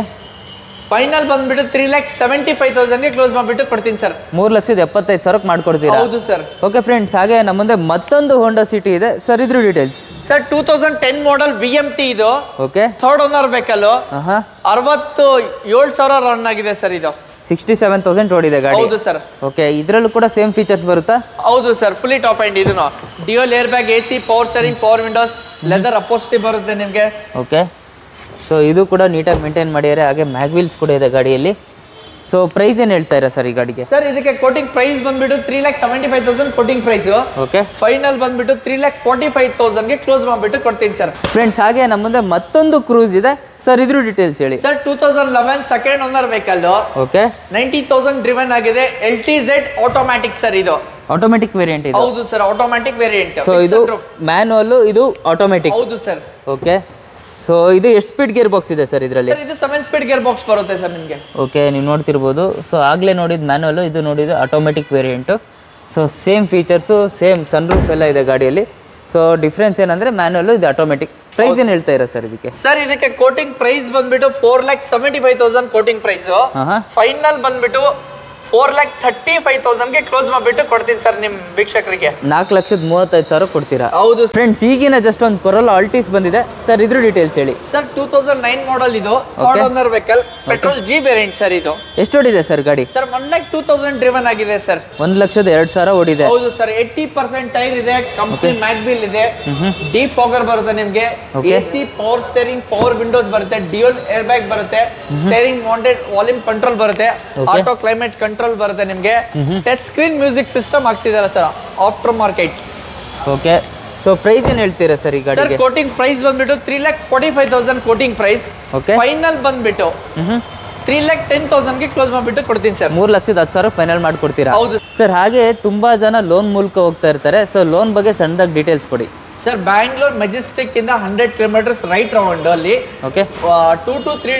final ಬಂದ್ಬಿಟ್ಟು ತ್ರೀ ಲ್ಯಾಕ್ ಸೆವೆಂಟಿ ಫೈವ್ ತೌಸಂಡ್ಗೆ ಕ್ಲೋಸ್ ಮಾಡಿಬಿಟ್ಟು ಕೊಡ್ತೀನಿ ಸರ್ ಮೂರು ಲಕ್ಷದ ಎಪ್ಪತ್ತೈದು ಸಾವಿರಕ್ಕೆ ಮಾಡ್ಕೊಡ್ತೀರಾ? ಹೌದು ಸರ್ ಓಕೆ ಫ್ರೆಂಡ್ಸ್ ಹಾಗೆ ನಮ್ಮ ಮುಂದೆ ಮತ್ತೊಂದು ಹೋಂಡಾ ಸಿಟಿ ಇದೆ. ಸರ್ ಇದ್ರ details sir two thousand ten model V M T ಇದು. ಓಕೆ ಥರ್ಡ್ ಓನರ್ ವೆಹಿಕಲ್ ಅರವತ್ತು ಏಳು ಸಾವಿರ ರನ್ ಆಗಿದೆ ಸರ್ ಇದು. ಸಿಕ್ಸ್ಟಿ ಸೆವೆನ್ ತೌಸಂಡ್ ಓಡಿದೆ ಗಾಡಿ. ಹೌದು ಸರ್. ಓಕೆ ಇದರಲ್ಲೂ ಕೂಡ ಸೇಮ್ ಫೀಚರ್ಸ್ ಬರುತ್ತಾ? ಹೌದು ಸರ್ ಫುಲ್ಲಿ ಟಾಪ್ ಆ್ಯಂಡ್ ಇದನ್ನು dual air bag A C power steering power windows leather upholstery ಬರುತ್ತೆ ನಿಮಗೆ. ಓಕೆ ಸೊ ಇದು ಕೂಡ ನೀಟಾಗಿ ಮೇಂಟೈನ್ ಮಾಡಿದ್ದಾರೆ. ಹಾಗೆ ಮ್ಯಾಗ್ವಿಲ್ಸ್ ಕೂಡ ಇದೆ ಗಾಡಿಯಲ್ಲಿ. ಸೊ ಪ್ರೈಸ್ ಏನು ಹೇಳ್ತಾ ಇರ ಸರ್ ಈ ಗಾಡಿಗೆ? ಸರ್ ಇದಕ್ಕೆ ಕೋಟಿಂಗ್ ಪ್ರೈಸ್ ಬಂದ್ಬಿಟ್ಟು three lakh seventy five thousand quoting price okay final ಬಂದ್ಬಿಟ್ಟು ತ್ರೀ ಲ್ಯಾಕ್ ಫೋರ್ಟಿ ಫೈವ್ ತೌಸಂಡ್ಗೆ ಕ್ಲೋಸ್ ಮಾಡಿಬಿಟ್ಟು ಕೊಡ್ತೀನಿ ಸರ್ ಫ್ರೆಂಡ್ಸ್ ಹಾಗೆ ನಮ್ಮ ಮುಂದೆ ಮತ್ತೊಂದು ಕ್ರೂಸ್ ಇದೆ. ಸರ್ ಇದ್ರ ಡೀಟೇಲ್ಸ್ ಹೇಳಿ. Sir two thousand eleven second owner vehicle okay ninety thousand driven ಆಗಿದೆ. L T Z automatic sir ಇದು. ಆಟೋಮ್ಯಾಟಿಕ್ ವೇರಿಯಂಟ್ ಇದು. ಹೌದು ಸರ್ ಆಟೋಮ್ಯಾಟಿಕ್ ವೇರಿಯಂಟ್ ಸೊ ಇದು ಮ್ಯಾನುವಲ್ಲು ಇದು ಆಟೋಮ್ಯಾಟಿಕ್ ಹೌದು ಸರ್ ಓಕೆ ಸೊ ಇದು ಎಷ್ಟು ಸ್ಪೀಡ್ ಗೇರ್ ಬಾಕ್ಸ್ ಇದೆ ಸರ್ ಇದರಲ್ಲಿ? ಇದು ಸೆವೆನ್ ಸ್ಪೀಡ್ ಗೇರ್ ಬಾಕ್ಸ್ ಬರುತ್ತೆ ಸರ್ ನಿಮಗೆ. ಓಕೆ ನೀವು ನೋಡ್ತಿರ್ಬೋದು. ಸೊ ಆಗಲೇ ನೋಡಿದ ಮ್ಯಾನುವಲ್ ಇದು ನೋಡಿದ್ದು automatic variant so same features same sun roof ಎಲ್ಲ ಇದೆ ಗಾಡಿಯಲ್ಲಿ. ಸೊ ಡಿಫ್ರೆನ್ಸ್ ಏನಂದರೆ ಮ್ಯಾನುವಲ್ ಇದು ಆಟೋಮೆಟಿಕ್ ಪ್ರೈಸ್ ಏನು ಹೇಳ್ತಾ ಇರೋ ಸರ್ ಇದಕ್ಕೆ? ಸರ್ ಇದಕ್ಕೆ ಕೋಟಿಂಗ್ ಪ್ರೈಸ್ ಬಂದ್ಬಿಟ್ಟು four lakh seventy five thousand quoting price final ಬಂದ್ಬಿಟ್ಟು ಫೋರ್ ಲ್ಯಾಕ್ ಥರ್ಟಿ ಫೈವ್ ತೌಸಂಡ್ಗೆ ಕ್ಲೋಸ್ ಮಾಡಿಬಿಟ್ಟು ಕೊಡ್ತೀನಿ ಸರ್ ನಿಮ್ಮ ವೀಕ್ಷಕರಿಗೆ. ನಾಲ್ಕು ಲಕ್ಷದ ಮೂವತ್ತೈದು ಸಾವಿರ ಕೊಡ್ತೀರಾ? ಹೌದು ಫ್ರೆಂಡ್ಸ್ ಈಗಿನ ಜಸ್ಟ್ ಒಂದು ಕೊರೋಲಾ ಆಲ್ಟೀಸ್ ಬಂದಿದೆ. ಸರ್ ಇದ್ರ ಡೀಟೇಲ್ಸ್ ಹೇಳಿ. Sir two thousand nine model ಇದು. Owner vehicle petrol G variant sir ಇದು. ಎಷ್ಟು ಓಡಿದೆ ಸರ್ ಗಾಡಿ? Sir one lakh two thousand driven ಆಗಿದೆ ಸರ್ ಒಂದ್ ಲಕ್ಷದ ಎರಡು ಸಾವಿರ ಓಡಿದೆ. ಹೌದು ಸರ್ ಏಯ್ಟಿ ಪರ್ಸೆಂಟ್ ಟೈರ್ ಇದೆ ಕಂಪ್ನಿ ಮ್ಯಾಕ್ ಬಿಲ್ ಇದೆ. ಡೀಪ್ ಫೋಗರ್ ಬರುತ್ತೆ ನಿಮ್ಗೆ. A C power steering power windows ಬರುತ್ತೆ ಡಿಯೋಲ್ ಏರ್ ಬ್ಯಾಗ್ ಬರುತ್ತೆ ಸ್ಟೇರಿಂಗ್ ಮೌಂಟೆಡ್ ವಾಲ್ಯೂಮ್ ಕಂಟ್ರೋಲ್ ಬರುತ್ತೆ ಆಟೋ ಕ್ಲೈಮೇಟ್ ಕಂಟ್ರೋಲ್ ಬರುತ್ತೆ ನಿಮಗೆ. Touch screen music system ಹಾಕ್ಸಿದಾರೆ sir after market okay so price ಏನು ಹೇಳ್ತೀರಾ ಸರ್ ಈಗ ಸರ್ ಕೋಟಿಂಗ್ ಪ್ರೈಸ್ ಬಂದ್ಬಿಟ್ಟು three lakh forty five thousand quoting price okay final ಬಂದ್ಬಿಟ್ಟು three lakh ten ತೌಸಂಡ್ಗೆ close ಮಾಡಿಬಿಟ್ಟು ಕೊಡ್ತೀನಿ ಸರ್ ಮೂರು ಲಕ್ಷದ ಹತ್ತು ಸಾವಿರ ಫೈನಲ್ ಮಾಡಿಕೊಡ್ತೀರಾ? ಹೌದು. ಸರ್ ಹಾಗೆ ತುಂಬಾ ಜನ ಲೋನ್ ಮೂಲಕ ಹೋಗ್ತಾ ಇರ್ತಾರೆ. ಸೊ ಲೋನ್ ಬಗ್ಗೆ ಸಣ್ಣದಾಗಿ ಡೀಟೇಲ್ಸ್ ಕೊಡಿ. ಸರ್ ಬ್ಯಾಂಗ್ಳೂರ್ ಮೆಜೆಸ್ಟಿಕ್ ಇಂದ ಹಂಡ್ರೆಡ್ ಕಿಲೋಮೀಟರ್ಸ್ ರೈಟ್ ರೌಂಡ್ ಅಲ್ಲಿ okay two to three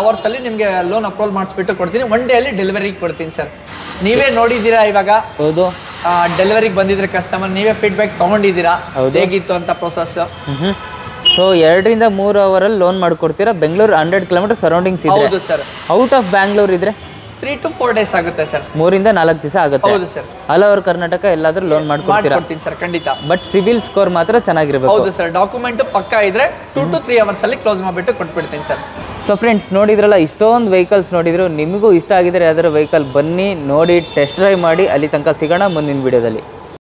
hours ಅಲ್ಲಿ ನಿಮಗೆ ಲೋನ್ ಅಪ್ರೂವಲ್ ಮಾಡಿಸ್ಬಿಟ್ಟು ಕೊಡ್ತೀನಿ. ಒನ್ ಡೇ ಅಲ್ಲಿ ಡೆಲಿವರಿ ಕೊಡ್ತೀನಿ ಸರ್ ನೀವೇ ನೋಡಿದ್ದೀರಾ ಇವಾಗ? ಹೌದು. ಡೆಲಿವರಿಗೆ ಬಂದಿದ್ರೆ ಕಸ್ಟಮರ್ ನೀವೇ ಫೀಡ್ಬ್ಯಾಕ್ ತಗೊಂಡಿದ್ದೀರಾ. ಹೇಗಿತ್ತು ಅಂತ ಪ್ರೊಸೆಸ್ ಸೊ ಎರಡರಿಂದ ಮೂರು ಅವರಲ್ಲಿ ಲೋನ್ ಮಾಡಿಕೊಡ್ತೀರಾ? ಬೆಂಗಳೂರು ಹಂಡ್ರೆಡ್ ಕಿಲೋಮೀಟರ್ ಸರೌಂಡಿಂಗ್ಸ್ ಇದೆ ಹೌದು ಸರ್ ಔಟ್ ಆಫ್ ಬ್ಯಾಂಗ್ಳೂರ್ ಇದ್ರೆ? ತ್ರೀ ಟು ಫೋರ್ ಡೇಸ್ ಆಗುತ್ತೆ ಸರ್. ಮೂರಿಂದ ನಾಲ್ಕು ದಿವಸ ಆಗುತ್ತೆ. ಹೌದು ಸರ್. ಆಲ್ ಓವರ್ ಕರ್ನಾಟಕ ಎಲ್ಲಾದ್ರೂ ಲೋನ್ ಮಾಡ್ಕೊಡ್ತೀರಾ? ಮಾಡ್ಕೊಡ್ತೀನಿ ಸರ್ ಖಂಡಿತ. ಬಟ್ ಸಿವಿಲ್ ಸ್ಕೋರ್ ಮಾತ್ರ ಚೆನ್ನಾಗಿರ್ಬೇಕು. ಹೌದು ಸರ್ ಡಾಕ್ಯುಮೆಂಟ್ ಪಕ್ಕ ಇದ್ರೆ ಟೂ ಟು ತ್ರೀ ಅವರ್ಸ್ ಅಲ್ಲಿ ಕ್ಲೋಸ್ ಮಾಡಿಬಿಟ್ಟು ಕೊಟ್ಬಿಡ್ತೀನಿ ಸರ್. ಸೊ ಫ್ರೆಂಡ್ಸ್ ನೋಡಿದ್ರಲ್ಲ ಇಷ್ಟೊಂದು ವೆಹಿಕಲ್ಸ್ ನೋಡಿದ್ರು. ನಿಮಗೂ ಇಷ್ಟ ಆಗಿದ್ರೆ ಯಾವ್ದಾದ್ರು ವೆಹಿಕಲ್ ಬನ್ನಿ ನೋಡಿ ಟೆಸ್ಟ್ ಡ್ರೈವ್ ಮಾಡಿ ಅಲ್ಲಿ ತನಕ ಸಿಗೋಣ ಮುಂದಿನ ವಿಡಿಯೋದಲ್ಲಿ